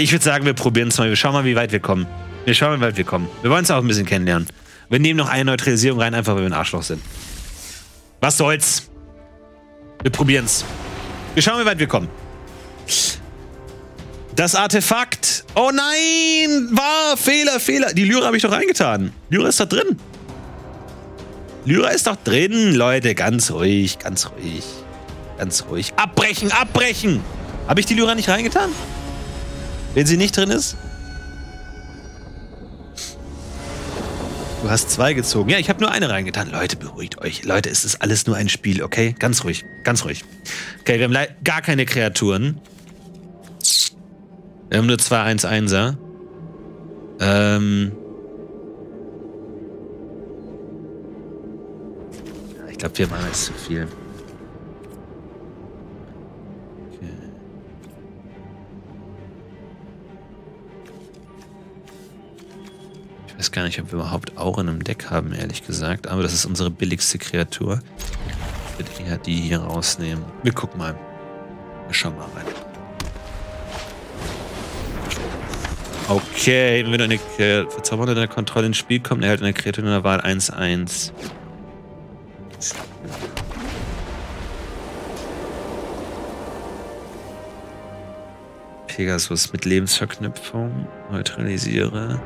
Ich würde sagen, wir probieren es mal. Wir schauen mal, wie weit wir kommen. Wir schauen mal, wie weit wir kommen. Wir wollen es auch ein bisschen kennenlernen. Wir nehmen noch eine Neutralisierung rein, einfach weil wir ein Arschloch sind. Was soll's? Wir probieren's. Wir schauen, wie weit wir kommen. Das Artefakt. Oh nein! War Fehler, Fehler. Die Lyra habe ich doch reingetan. Lyra ist da drin. Lyra ist doch drin, Leute. Ganz ruhig, ganz ruhig. Ganz ruhig. Abbrechen, abbrechen! Habe ich die Lyra nicht reingetan? Wenn sie nicht drin ist? Du hast zwei gezogen. Ja, ich habe nur eine reingetan. Leute, beruhigt euch. Leute, es ist alles nur ein Spiel, okay? Ganz ruhig, ganz ruhig. Okay, wir haben gar keine Kreaturen. Wir haben nur zwei 1-1er. Ähm. Ich glaube, vier Mana ist zu viel. Weiß gar nicht, ob wir überhaupt Auren im Deck haben, ehrlich gesagt. Aber das ist unsere billigste Kreatur. Ich würde eher die hier rausnehmen. Wir gucken mal. Wir schauen mal rein. Okay, wenn eine Verzauberung unter der Kontrolle ins Spiel kommt, erhält eine Kreatur in der Wahl 1-1. Pegasus mit Lebensverknüpfung. Neutralisiere.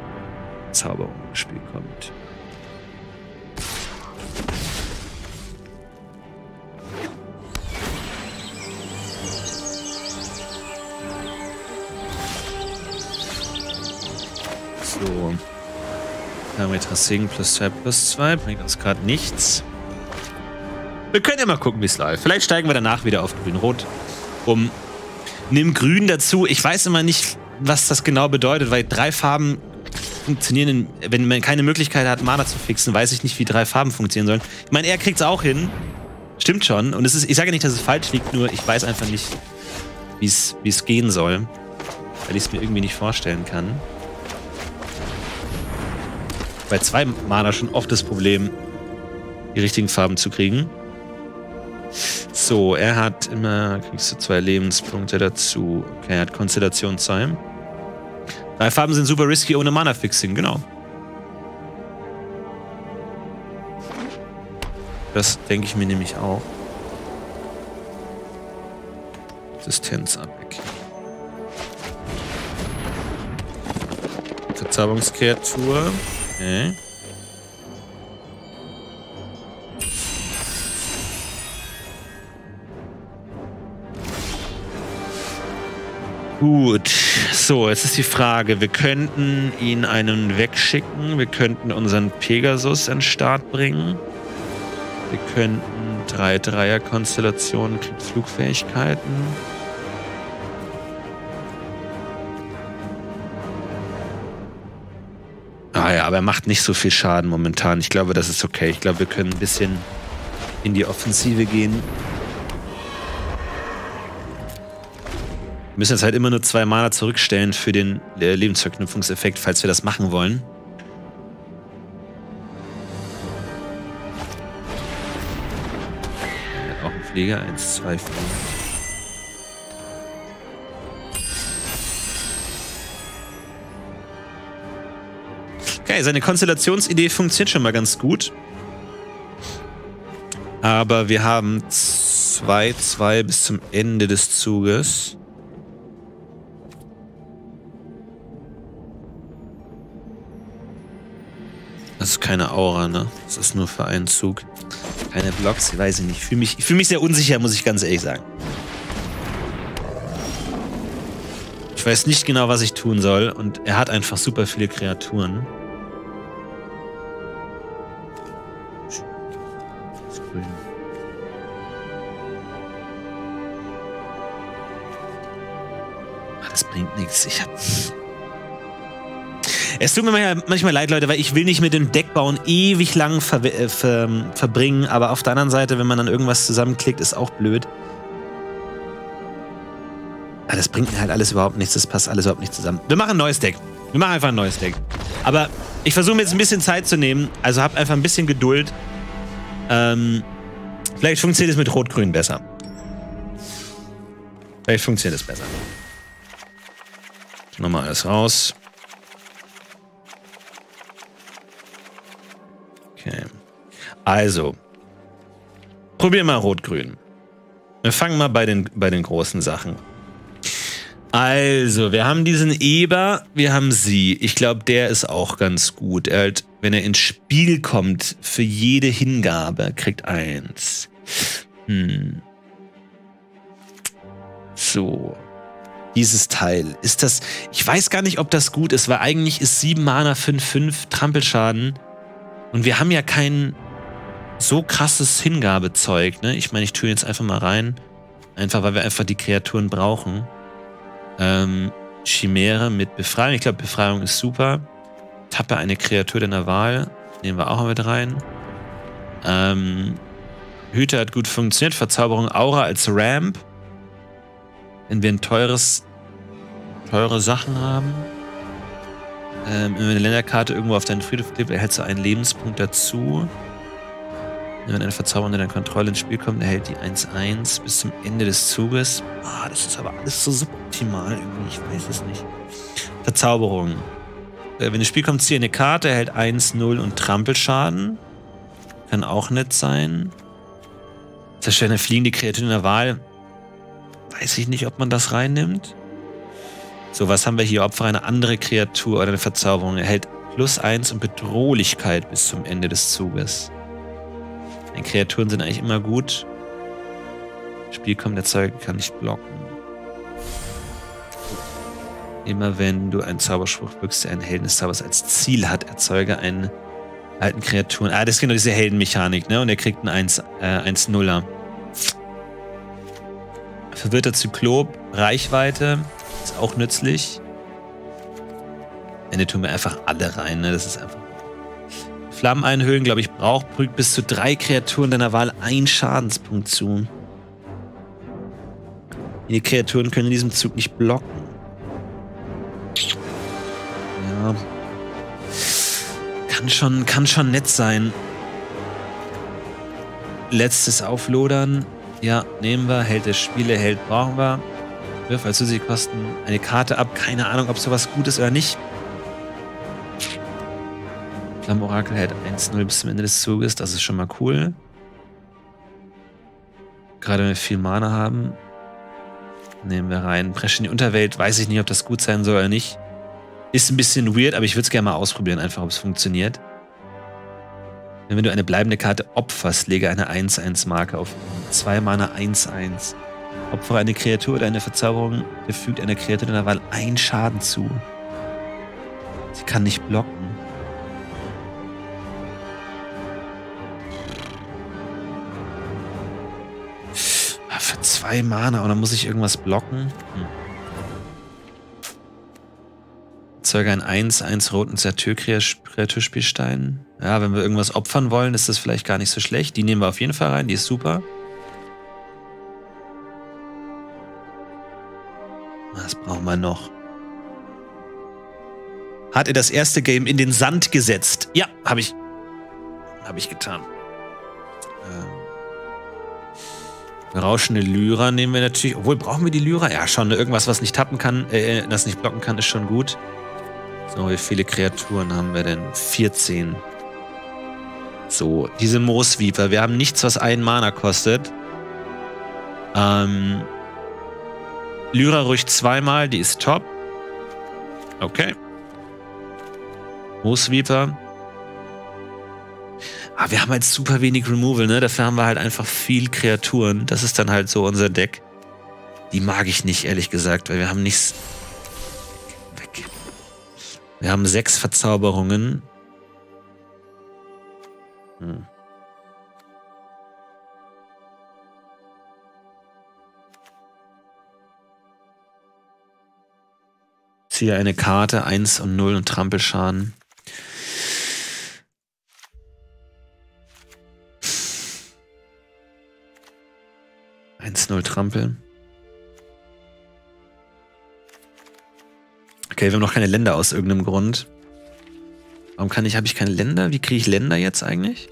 Zauberung ins Spiel kommt. So. Parameter Sing plus 2 plus 2 bringt uns gerade nichts. Wir können ja mal gucken, wie es läuft. Vielleicht steigen wir danach wieder auf Grün-Rot um. Nimm Grün dazu. Ich weiß immer nicht, was das genau bedeutet, weil drei Farben funktionieren, wenn man keine Möglichkeit hat, Mana zu fixen, weiß ich nicht, wie drei Farben funktionieren sollen. Ich meine, er kriegt es auch hin. Stimmt schon. Und es ist, ich sage nicht, dass es falsch liegt, nur ich weiß einfach nicht, wie es gehen soll. Weil ich es mir irgendwie nicht vorstellen kann. Bei zwei Mana schon oft das Problem, die richtigen Farben zu kriegen. So, er hat immer, kriegst du zwei Lebenspunkte dazu. Okay, er hat Konstellation 2. Drei Farben sind super risky ohne Mana-Fixing, genau. Das denke ich mir nämlich auch. Resistenz ab. Verzauberungskreatur. Okay. Gut, so, jetzt ist die Frage, wir könnten ihn einen wegschicken, wir könnten unseren Pegasus an Start bringen, wir könnten drei Dreier-Konstellationen, Flugfähigkeiten. Ah ja, aber er macht nicht so viel Schaden momentan. Ich glaube, das ist okay. Ich glaube, wir können ein bisschen in die Offensive gehen. Wir müssen jetzt halt immer nur zwei Mana zurückstellen für den äh, Lebensverknüpfungseffekt, falls wir das machen wollen. Auch einen Pflege. Eins, zwei, vier. Okay, seine Konstellationsidee funktioniert schon mal ganz gut. Aber wir haben 2-2 bis zum Ende des Zuges. Das ist keine Aura, ne? Das ist nur für einen Zug. Keine Blocks, ich weiß ich nicht. Ich fühle mich, fühl mich sehr unsicher, muss ich ganz ehrlich sagen. Ich weiß nicht genau, was ich tun soll. Und er hat einfach super viele Kreaturen. Ah, das bringt nichts. Ich hab. Es tut mir manchmal leid, Leute, weil ich will nicht mit dem Deckbauen ewig lang ver äh, ver verbringen, aber auf der anderen Seite, wenn man dann irgendwas zusammenklickt, ist auch blöd. Aber das bringt mir halt alles überhaupt nichts, das passt alles überhaupt nicht zusammen. Wir machen ein neues Deck. Wir machen einfach ein neues Deck. Aber ich versuche mir jetzt ein bisschen Zeit zu nehmen, also habt einfach ein bisschen Geduld. Ähm, vielleicht funktioniert es mit Rot-Grün besser. Vielleicht funktioniert es besser. Nochmal alles raus. Okay. Also, probier mal Rot-Grün. Wir fangen mal bei den, bei den großen Sachen. Also, wir haben diesen Eber, wir haben sie. Ich glaube, der ist auch ganz gut. Er halt, wenn er ins Spiel kommt, für jede Hingabe kriegt eins. Hm. So. Dieses Teil. Ist das. Ich weiß gar nicht, ob das gut ist, weil eigentlich ist 7 Mana 5-5 Trampelschaden und wir haben ja kein so krasses Hingabezeug, ne? Ich meine, ich tue jetzt einfach mal rein. Einfach, weil wir einfach die Kreaturen brauchen. Ähm, Chimäre mit Befreiung. Ich glaube, Befreiung ist super. Tappe eine Kreatur deiner Wahl. Nehmen wir auch mal mit rein. Ähm, Hüter hat gut funktioniert. Verzauberung Aura als Ramp. Wenn wir ein teures, teure Sachen haben. Ähm, wenn eine Länderkarte irgendwo auf deinen Friedhof klebt, erhältst du einen Lebenspunkt dazu. Wenn eine in deiner Kontrolle ins Spiel kommt, erhält die 1-1 bis zum Ende des Zuges. Ah, das ist aber alles so suboptimal irgendwie. Ich weiß es nicht. Verzauberung. Äh, wenn das Spiel kommt, ziehe eine Karte, erhält 1-0 und Trampelschaden. Kann auch nett sein. Zerstört eine fliegende Kreatur in der Wahl. Weiß ich nicht, ob man das reinnimmt. So, was haben wir hier? Opfer eine andere Kreatur oder eine Verzauberung. Erhält plus eins und Bedrohlichkeit bis zum Ende des Zuges. Denn Kreaturen sind eigentlich immer gut. Spiel kommt, der Zeuge kann nicht blocken. Immer wenn du einen Zauberspruch wirkst, der einen Helden des Zaubers als Ziel hat, erzeuge einen alten Kreaturen. Ah, das ist genau diese Heldenmechanik, ne? Und er kriegt einen 1-0er. Äh, Verwirrter Zyklop, Reichweite. Ist auch nützlich. Ende tun wir einfach alle rein, ne? Das ist einfach. Flammen einhüllen, glaube ich, braucht prügt bis zu drei Kreaturen deiner Wahl ein Schadenspunkt zu. Die Kreaturen können in diesem Zug nicht blocken. Ja. Kann schon, kann schon nett sein. Letztes Auflodern. Ja, nehmen wir. Hält der Spiele, hält brauchen wir. Wirf als sie kosten eine Karte ab. Keine Ahnung, ob sowas gut ist oder nicht. Flammorakel hält 1-0 bis zum Ende des Zuges. Das ist schon mal cool. Gerade wenn wir viel Mana haben. Nehmen wir rein. Presch in die Unterwelt. Weiß ich nicht, ob das gut sein soll oder nicht. Ist ein bisschen weird, aber ich würde es gerne mal ausprobieren, einfach ob es funktioniert. Wenn du eine bleibende Karte opferst, lege eine 1-1-Marke auf 2 Mana 1-1. Opfere eine Kreatur oder eine Verzauberung, befügt einer Kreatur deiner Wahl ein Schaden zu. Sie kann nicht blocken. Ah, für zwei Mana oder muss ich irgendwas blocken? Hm. Zeuge ein 1-1 roten Satyr-Kreaturspielstein. Ja, wenn wir irgendwas opfern wollen, ist das vielleicht gar nicht so schlecht. Die nehmen wir auf jeden Fall rein, die ist super. Wir noch? Hat er das erste Game in den Sand gesetzt? Ja, habe ich. Habe ich getan. Ähm. Rauschende Lyra nehmen wir natürlich. Obwohl, brauchen wir die Lyra? Ja, schon. Irgendwas, was nicht tappen kann, äh, das nicht blocken kann, ist schon gut. So, wie viele Kreaturen haben wir denn? 14. So, diese Moosweeper. Wir haben nichts, was einen Mana kostet. Ähm, Lyra ruhig zweimal, die ist top. Okay. Moosweeper. Aber ah, wir haben halt super wenig Removal, ne? Dafür haben wir halt einfach viel Kreaturen. Das ist dann halt so unser Deck. Die mag ich nicht, ehrlich gesagt, weil wir haben nichts. Weg. Wir haben sechs Verzauberungen. Hm. Ziehe eine Karte, 1 und 0 und Trampelschaden. 1-0 trampeln. Okay, wir haben noch keine Länder aus irgendeinem Grund. Warum kann ich, habe ich keine Länder? Wie kriege ich Länder jetzt eigentlich?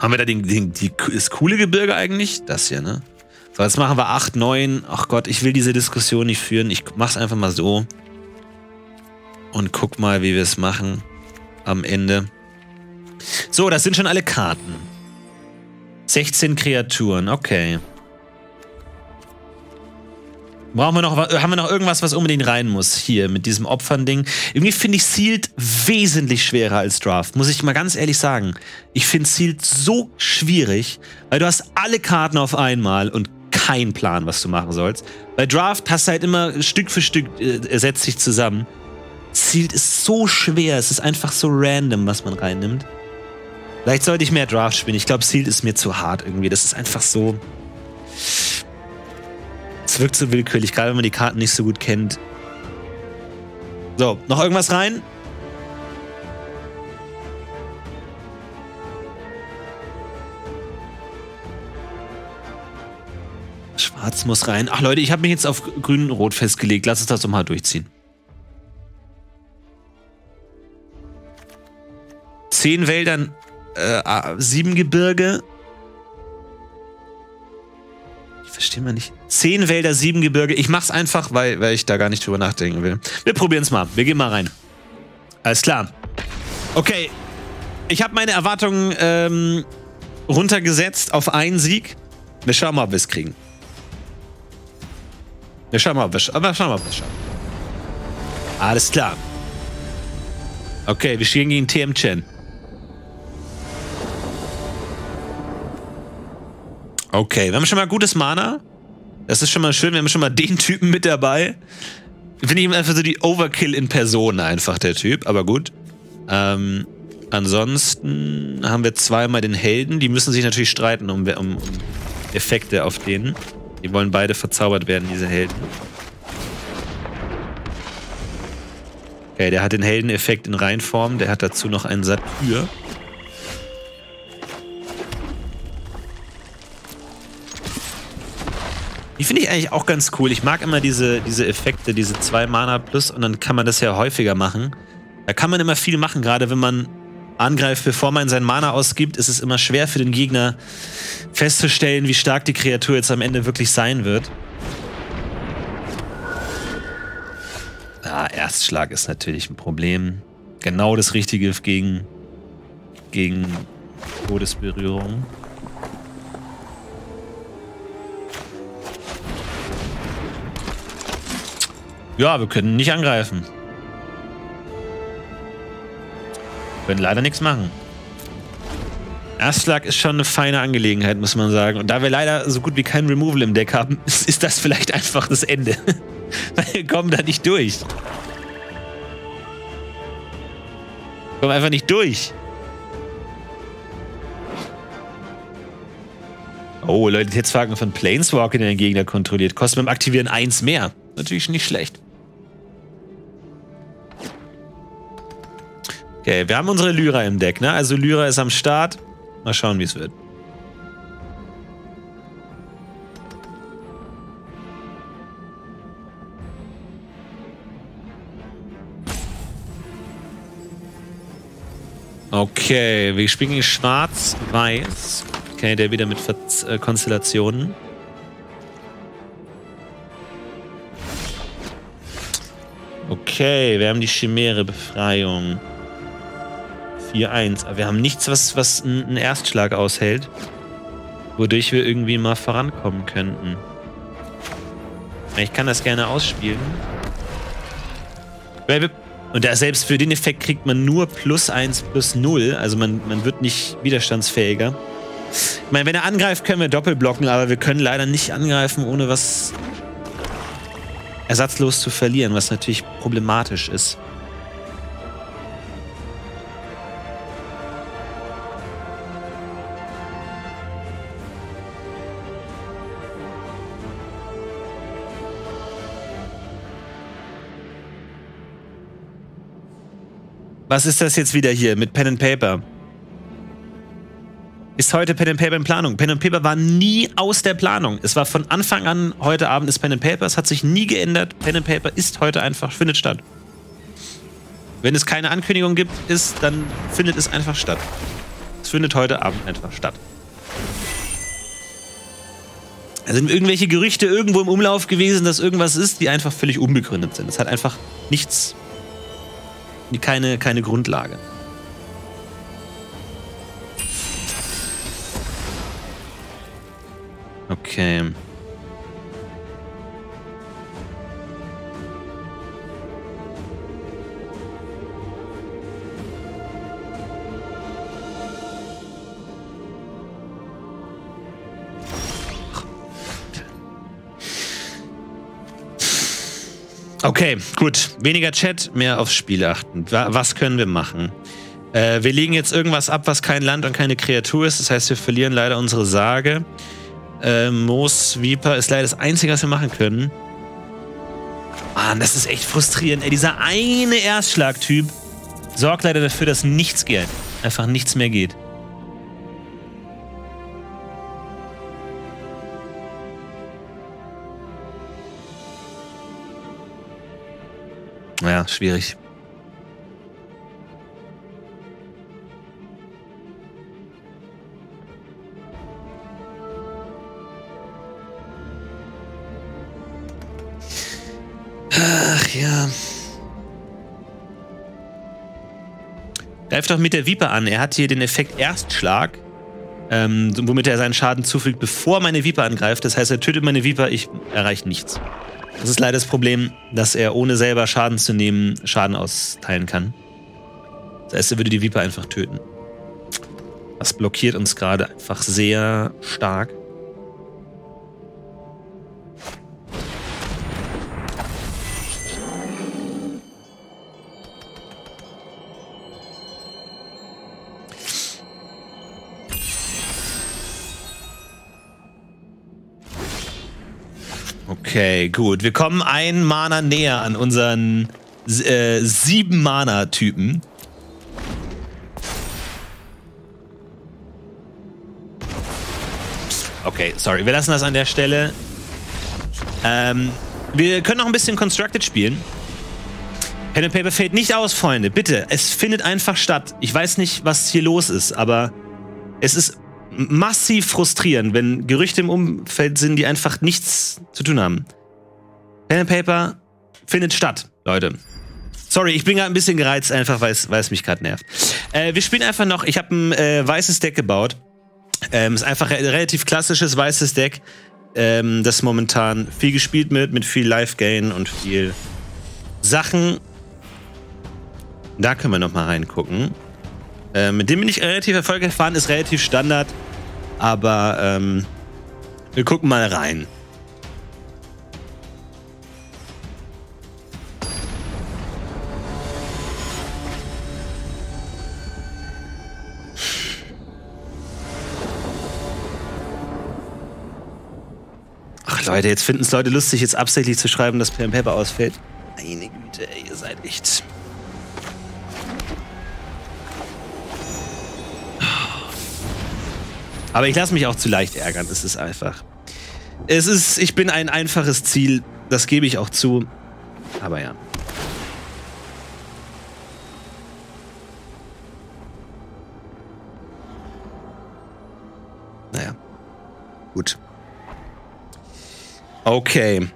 Haben wir da den, den, die, das coole Gebirge eigentlich? Das hier, ne? So, jetzt machen wir 8, 9. Ach Gott, ich will diese Diskussion nicht führen. Ich mach's einfach mal so und guck mal, wie wir es machen am Ende. So, das sind schon alle Karten. 16 Kreaturen, okay. Brauchen wir noch, haben wir noch irgendwas, was unbedingt rein muss? Hier, mit diesem Opfern-Ding. Irgendwie finde ich Sealed wesentlich schwerer als Draft, muss ich mal ganz ehrlich sagen. Ich finde Sealed so schwierig, weil du hast alle Karten auf einmal und keinen Plan, was du machen sollst. Bei Draft hast du halt immer Stück für Stück äh, setzt sich zusammen. Sealed ist so schwer. Es ist einfach so random, was man reinnimmt. Vielleicht sollte ich mehr Draft spielen. Ich glaube, Sealed ist mir zu hart irgendwie. Das ist einfach so. Es wirkt so willkürlich, gerade wenn man die Karten nicht so gut kennt. So, noch irgendwas rein? Schwarz muss rein. Ach Leute, ich habe mich jetzt auf grün und rot festgelegt. Lass uns das doch mal durchziehen. zehn Wäldern, äh, sieben Gebirge. Verstehe mal nicht. Zehn Wälder, sieben Gebirge. Ich mach's einfach, weil, weil ich da gar nicht drüber nachdenken will. Wir probieren's mal. Wir gehen mal rein. Alles klar. Okay. Ich habe meine Erwartungen ähm, runtergesetzt auf einen Sieg. Wir schauen mal, ob wir es kriegen. Wir schauen mal, ob wir es schauen. Alles klar. Okay, wir stehen gegen TM Chen. Okay, wir haben schon mal gutes Mana. Das ist schon mal schön. Wir haben schon mal den Typen mit dabei. Finde ich einfach so die Overkill in Person einfach, der Typ. Aber gut. Ähm, ansonsten haben wir zweimal den Helden. Die müssen sich natürlich streiten um, um, Effekte auf denen. Die wollen beide verzaubert werden, diese Helden. Okay, der hat den Heldeneffekt in Reinform. Der hat dazu noch einen Satyr. Die finde ich eigentlich auch ganz cool. Ich mag immer diese, diese Effekte, diese 2 Mana plus und dann kann man das ja häufiger machen. Da kann man immer viel machen, gerade wenn man angreift, bevor man seinen Mana ausgibt, ist es immer schwer für den Gegner festzustellen, wie stark die Kreatur jetzt am Ende wirklich sein wird. Ah, Erstschlag ist natürlich ein Problem. Genau das Richtige gegen, gegen Todesberührung. Ja, wir können nicht angreifen. Wir können leider nichts machen. Erstschlag ist schon eine feine Angelegenheit, muss man sagen. Und da wir leider so gut wie kein Removal im Deck haben, ist das vielleicht einfach das Ende. Weil wir kommen da nicht durch. Wir kommen einfach nicht durch. Oh, Leute, jetzt fragen von Planeswalker, der den Gegner kontrolliert. Kostet beim Aktivieren eins mehr. Natürlich nicht schlecht. Okay, wir haben unsere Lyra im Deck, ne? Also Lyra ist am Start. Mal schauen, wie es wird. Okay, wir spielen schwarz-weiß. Okay, der wieder mit Ver äh, Konstellationen. Okay, wir haben die Chimäre-Befreiung. 4-1. Aber wir haben nichts, was, was einen Erstschlag aushält. Wodurch wir irgendwie mal vorankommen könnten. Ich kann das gerne ausspielen. Und da selbst für den Effekt kriegt man nur plus 1 plus 0. Also man, man wird nicht widerstandsfähiger. Ich meine, wenn er angreift, können wir doppelblocken, aber wir können leider nicht angreifen, ohne was ersatzlos zu verlieren, was natürlich problematisch ist. Was ist das jetzt wieder hier mit Pen and Paper? Ist heute Pen and Paper in Planung? Pen and Paper war nie aus der Planung. Es war von Anfang an, heute Abend ist Pen and Paper, es hat sich nie geändert. Pen and Paper ist heute einfach, findet statt. Wenn es keine Ankündigung gibt, ist, dann findet es einfach statt. Es findet heute Abend einfach statt. Es sind irgendwelche Gerüchte irgendwo im Umlauf gewesen, dass irgendwas ist, die einfach völlig unbegründet sind. Es hat einfach nichts keine, keine Grundlage. Okay. Okay, gut. Weniger Chat, mehr aufs Spiel achten. Was können wir machen? Äh, wir legen jetzt irgendwas ab, was kein Land und keine Kreatur ist. Das heißt, wir verlieren leider unsere Sage. Äh, Moos Viper ist leider das Einzige, was wir machen können. Mann, das ist echt frustrierend. Ey, dieser eine Erstschlagtyp sorgt leider dafür, dass nichts geht. Einfach nichts mehr geht. Ja, schwierig. Ach ja. Greif doch mit der Viper an. Er hat hier den Effekt Erstschlag, ähm, womit er seinen Schaden zufügt, bevor meine Viper angreift. Das heißt, er tötet meine Viper, ich erreiche nichts. Das ist leider das Problem, dass er ohne selber Schaden zu nehmen Schaden austeilen kann. Das heißt, er würde die Viper einfach töten. Das blockiert uns gerade einfach sehr stark. Okay, gut. Wir kommen ein Mana näher an unseren äh, sieben Mana-Typen. Okay, sorry. Wir lassen das an der Stelle. Ähm, wir können noch ein bisschen Constructed spielen. Pen and Paper fällt nicht aus, Freunde. Bitte, es findet einfach statt. Ich weiß nicht, was hier los ist, aber es ist massiv frustrieren, wenn Gerüchte im Umfeld sind, die einfach nichts zu tun haben. Pen and Paper findet statt, Leute. Sorry, ich bin gerade ein bisschen gereizt, einfach weil es mich gerade nervt. Äh, wir spielen einfach noch, ich habe ein äh, weißes Deck gebaut. Ähm, ist einfach ein relativ klassisches weißes Deck, ähm, das momentan viel gespielt wird, mit viel Life-Gain und viel Sachen. Da können wir noch mal reingucken. Äh, mit dem bin ich relativ erfolgreich gefahren, ist relativ Standard. Aber ähm, wir gucken mal rein. Ach Leute, jetzt finden es Leute lustig, jetzt absichtlich zu schreiben, dass Pen Paper ausfällt. Meine Güte, ey, ihr seid echt... Aber ich lasse mich auch zu leicht ärgern, es ist einfach. Es ist, ich bin ein einfaches Ziel, das gebe ich auch zu. Aber ja. Naja. Gut. Okay.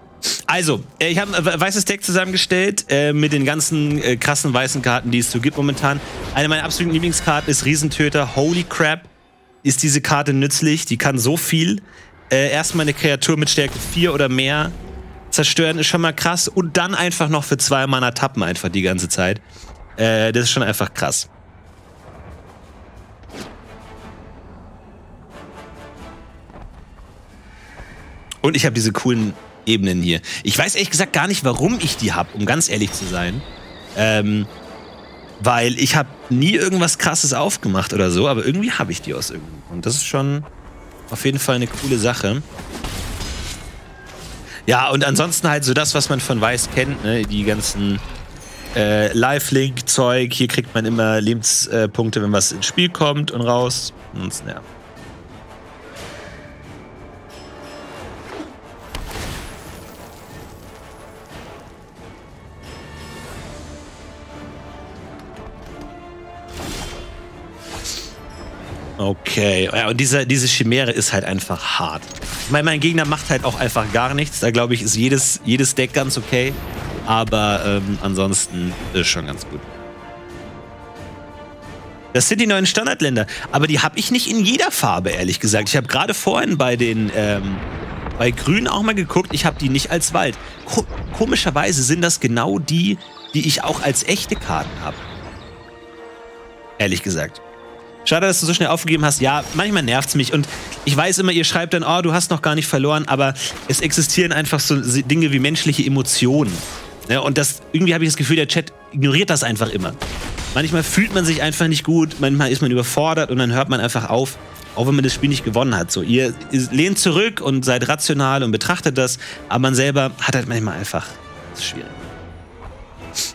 Also, äh, ich habe ein weißes Deck zusammengestellt äh, mit den ganzen äh, krassen weißen Karten, die es so gibt momentan. Eine meiner absoluten Lieblingskarten ist Riesentöter. Holy Crap ist diese Karte nützlich. Die kann so viel. Äh, erstmal eine Kreatur mit Stärke 4 oder mehr zerstören, ist schon mal krass. Und dann einfach noch für zwei Mana tappen einfach die ganze Zeit. Äh, das ist schon einfach krass. Und ich habe diese coolen Ebenen hier. Ich weiß ehrlich gesagt gar nicht, warum ich die habe, um ganz ehrlich zu sein. Ähm, weil ich habe nie irgendwas krasses aufgemacht oder so, aber irgendwie habe ich die aus irgendeinem Und das ist schon auf jeden Fall eine coole Sache. Ja, und ansonsten halt so das, was man von Weiß kennt, ne? die ganzen äh, Live-Link-Zeug. Hier kriegt man immer Lebenspunkte, wenn was ins Spiel kommt und raus. Und, ja. Okay, ja, und diese, diese Chimäre ist halt einfach hart. Ich meine, mein Gegner macht halt auch einfach gar nichts. Da glaube ich, ist jedes, jedes Deck ganz okay. Aber ähm, ansonsten ist schon ganz gut. Das sind die neuen Standardländer. Aber die habe ich nicht in jeder Farbe, ehrlich gesagt. Ich habe gerade vorhin bei den ähm, bei Grün auch mal geguckt. Ich habe die nicht als Wald. Ko komischerweise sind das genau die, die ich auch als echte Karten habe. Ehrlich gesagt. Schade, dass du so schnell aufgegeben hast. Ja, manchmal nervt es mich. Und ich weiß immer, ihr schreibt dann, oh, du hast noch gar nicht verloren, aber es existieren einfach so Dinge wie menschliche Emotionen. Ja, und das, irgendwie habe ich das Gefühl, der Chat ignoriert das einfach immer. Manchmal fühlt man sich einfach nicht gut, manchmal ist man überfordert und dann hört man einfach auf, auch wenn man das Spiel nicht gewonnen hat. So, ihr lehnt zurück und seid rational und betrachtet das, aber man selber hat halt manchmal einfach, das ist schwierig.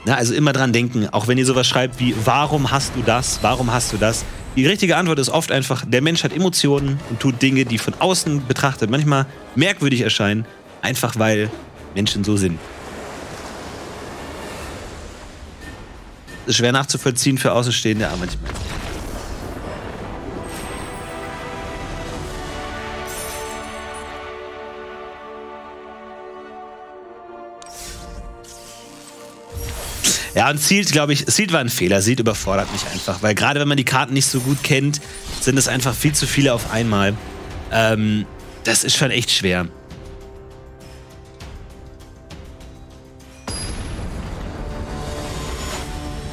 Na, also immer dran denken, auch wenn ihr sowas schreibt wie, warum hast du das, warum hast du das, die richtige Antwort ist oft einfach, der Mensch hat Emotionen und tut Dinge, die von außen betrachtet manchmal merkwürdig erscheinen, einfach weil Menschen so sind. Das ist schwer nachzuvollziehen für Außenstehende, aber manchmal. Ja, und Sealed, glaube ich, Sealed war ein Fehler. Sealed überfordert mich einfach, weil gerade wenn man die Karten nicht so gut kennt, sind es einfach viel zu viele auf einmal. Ähm, das ist schon echt schwer.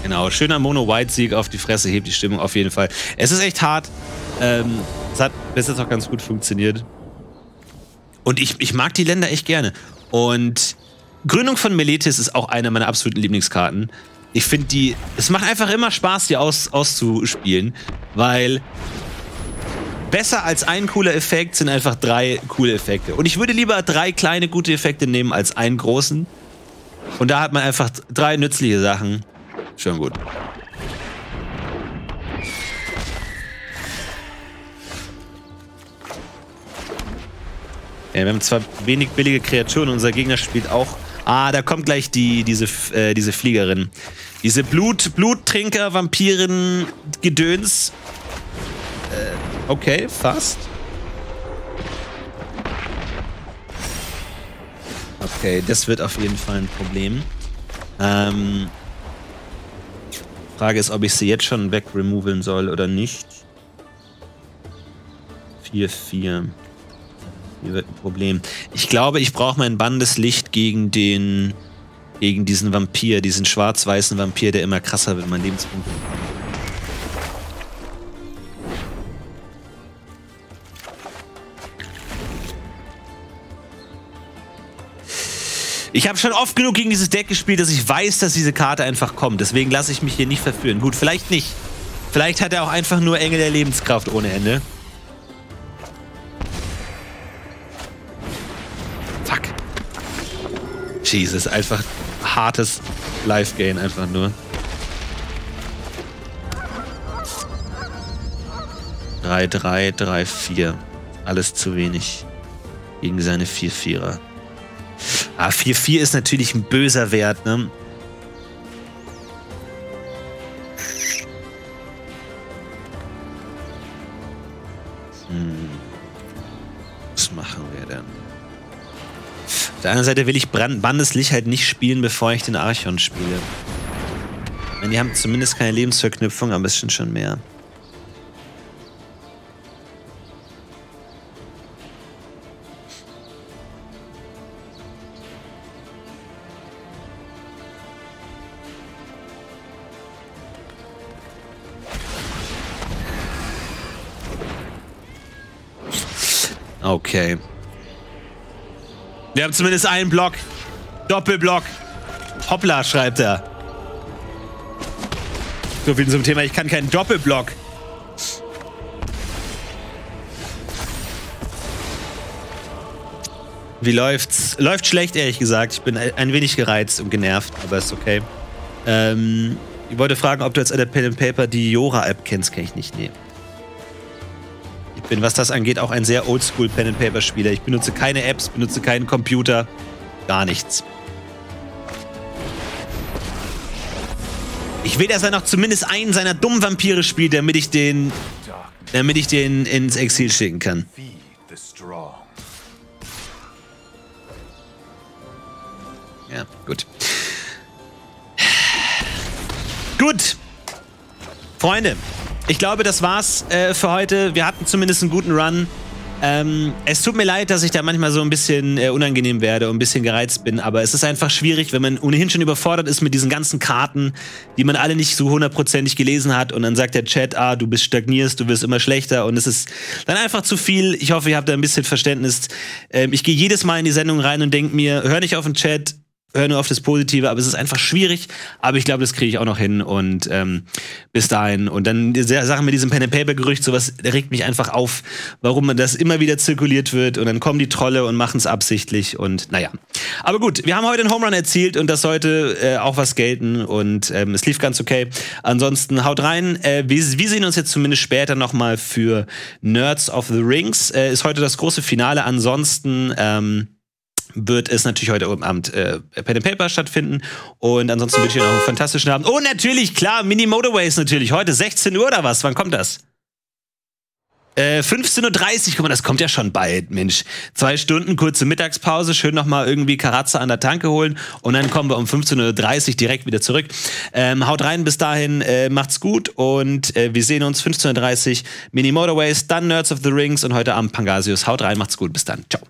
Genau, schöner Mono-White-Sieg auf die Fresse, hebt die Stimmung auf jeden Fall. Es ist echt hart. Ähm, es hat bis jetzt auch ganz gut funktioniert. Und ich, ich mag die Länder echt gerne. Und Gründung von Meletis ist auch eine meiner absoluten Lieblingskarten. Ich finde die, es macht einfach immer Spaß, die aus, auszuspielen, weil besser als ein cooler Effekt sind einfach drei coole Effekte. Und ich würde lieber drei kleine gute Effekte nehmen als einen großen. Und da hat man einfach drei nützliche Sachen. Schon gut. Ja, wir haben zwar wenig billige Kreaturen, unser Gegner spielt auch Ah, da kommt gleich die, diese, äh, diese Fliegerin. Diese Blut, Bluttrinker, Vampiren, Gedöns. Äh, okay, fast. Okay, das wird auf jeden Fall ein Problem. Ähm, Frage ist, ob ich sie jetzt schon wegremoveln soll oder nicht. 4-4. Hier wird ein Problem. Ich glaube, ich brauche mein Bandeslicht gegen den. gegen diesen Vampir, diesen schwarz-weißen Vampir, der immer krasser wird, mein Lebenspunkt. Ich habe schon oft genug gegen dieses Deck gespielt, dass ich weiß, dass diese Karte einfach kommt. Deswegen lasse ich mich hier nicht verführen. Gut, vielleicht nicht. Vielleicht hat er auch einfach nur Engel der Lebenskraft ohne Ende. Jesus, einfach hartes Live-Gain, einfach nur. Drei, drei, drei, vier. Alles zu wenig. Gegen seine vier Vierer. Ah, 4-4 ist natürlich ein böser Wert, ne? Hm. Was machen wir denn? Auf der anderen Seite will ich Brand Bandeslicht halt nicht spielen, bevor ich den Archon spiele. Meine, die haben zumindest keine Lebensverknüpfung, aber es sind schon mehr. Okay. Wir haben zumindest einen Block. Doppelblock. Hoppla, schreibt er. So viel zum Thema, ich kann keinen Doppelblock. Wie läuft's? Läuft schlecht, ehrlich gesagt. Ich bin ein wenig gereizt und genervt, aber ist okay. Ähm, ich wollte fragen, ob du jetzt an der Pen Paper die Jora-App kennst. Kenn ich nicht, nee bin, was das angeht, auch ein sehr oldschool Pen-and-Paper-Spieler. Ich benutze keine Apps, benutze keinen Computer, gar nichts. Ich will, dass er noch zumindest einen seiner dummen Vampire spielt, damit ich den, damit ich den ins Exil schicken kann. Ja, gut. Gut. Freunde, ich glaube, das war's äh, für heute. Wir hatten zumindest einen guten Run. Ähm, es tut mir leid, dass ich da manchmal so ein bisschen äh, unangenehm werde und ein bisschen gereizt bin, aber es ist einfach schwierig, wenn man ohnehin schon überfordert ist mit diesen ganzen Karten, die man alle nicht so hundertprozentig gelesen hat und dann sagt der Chat, ah, du bist stagnierst, du wirst immer schlechter und es ist dann einfach zu viel. Ich hoffe, ihr habt da ein bisschen Verständnis. Ähm, ich gehe jedes Mal in die Sendung rein und denke mir, hör nicht auf den Chat, höre nur auf das Positive, aber es ist einfach schwierig. Aber ich glaube, das kriege ich auch noch hin und ähm, bis dahin. Und dann die Sachen mit diesem Pen-and-Paper-Gerücht, sowas regt mich einfach auf, warum das immer wieder zirkuliert wird und dann kommen die Trolle und machen es absichtlich und naja. Aber gut, wir haben heute einen Home Run erzielt und das sollte äh, auch was gelten und ähm, es lief ganz okay. Ansonsten haut rein. Äh, wir, wir, sehen uns jetzt zumindest später nochmal für Nerds of the Rings. Äh, ist heute das große Finale. Ansonsten ähm, wird es natürlich heute Abend äh, Pen and Paper stattfinden. Und ansonsten wünsche ich euch noch einen fantastischen Abend. Und natürlich, klar, Mini Motorways natürlich. Heute 16 Uhr oder was? Wann kommt das? Äh, 15.30 Uhr, guck mal, das kommt ja schon bald, Mensch. Zwei Stunden, kurze Mittagspause, schön nochmal irgendwie Karatze an der Tanke holen und dann kommen wir um 15.30 Uhr direkt wieder zurück. Ähm, haut rein, bis dahin, äh, macht's gut und äh, wir sehen uns 15.30 Uhr, Mini Motorways, dann Nerds of the Rings und heute Abend Pangasius. Haut rein, macht's gut, bis dann. Ciao.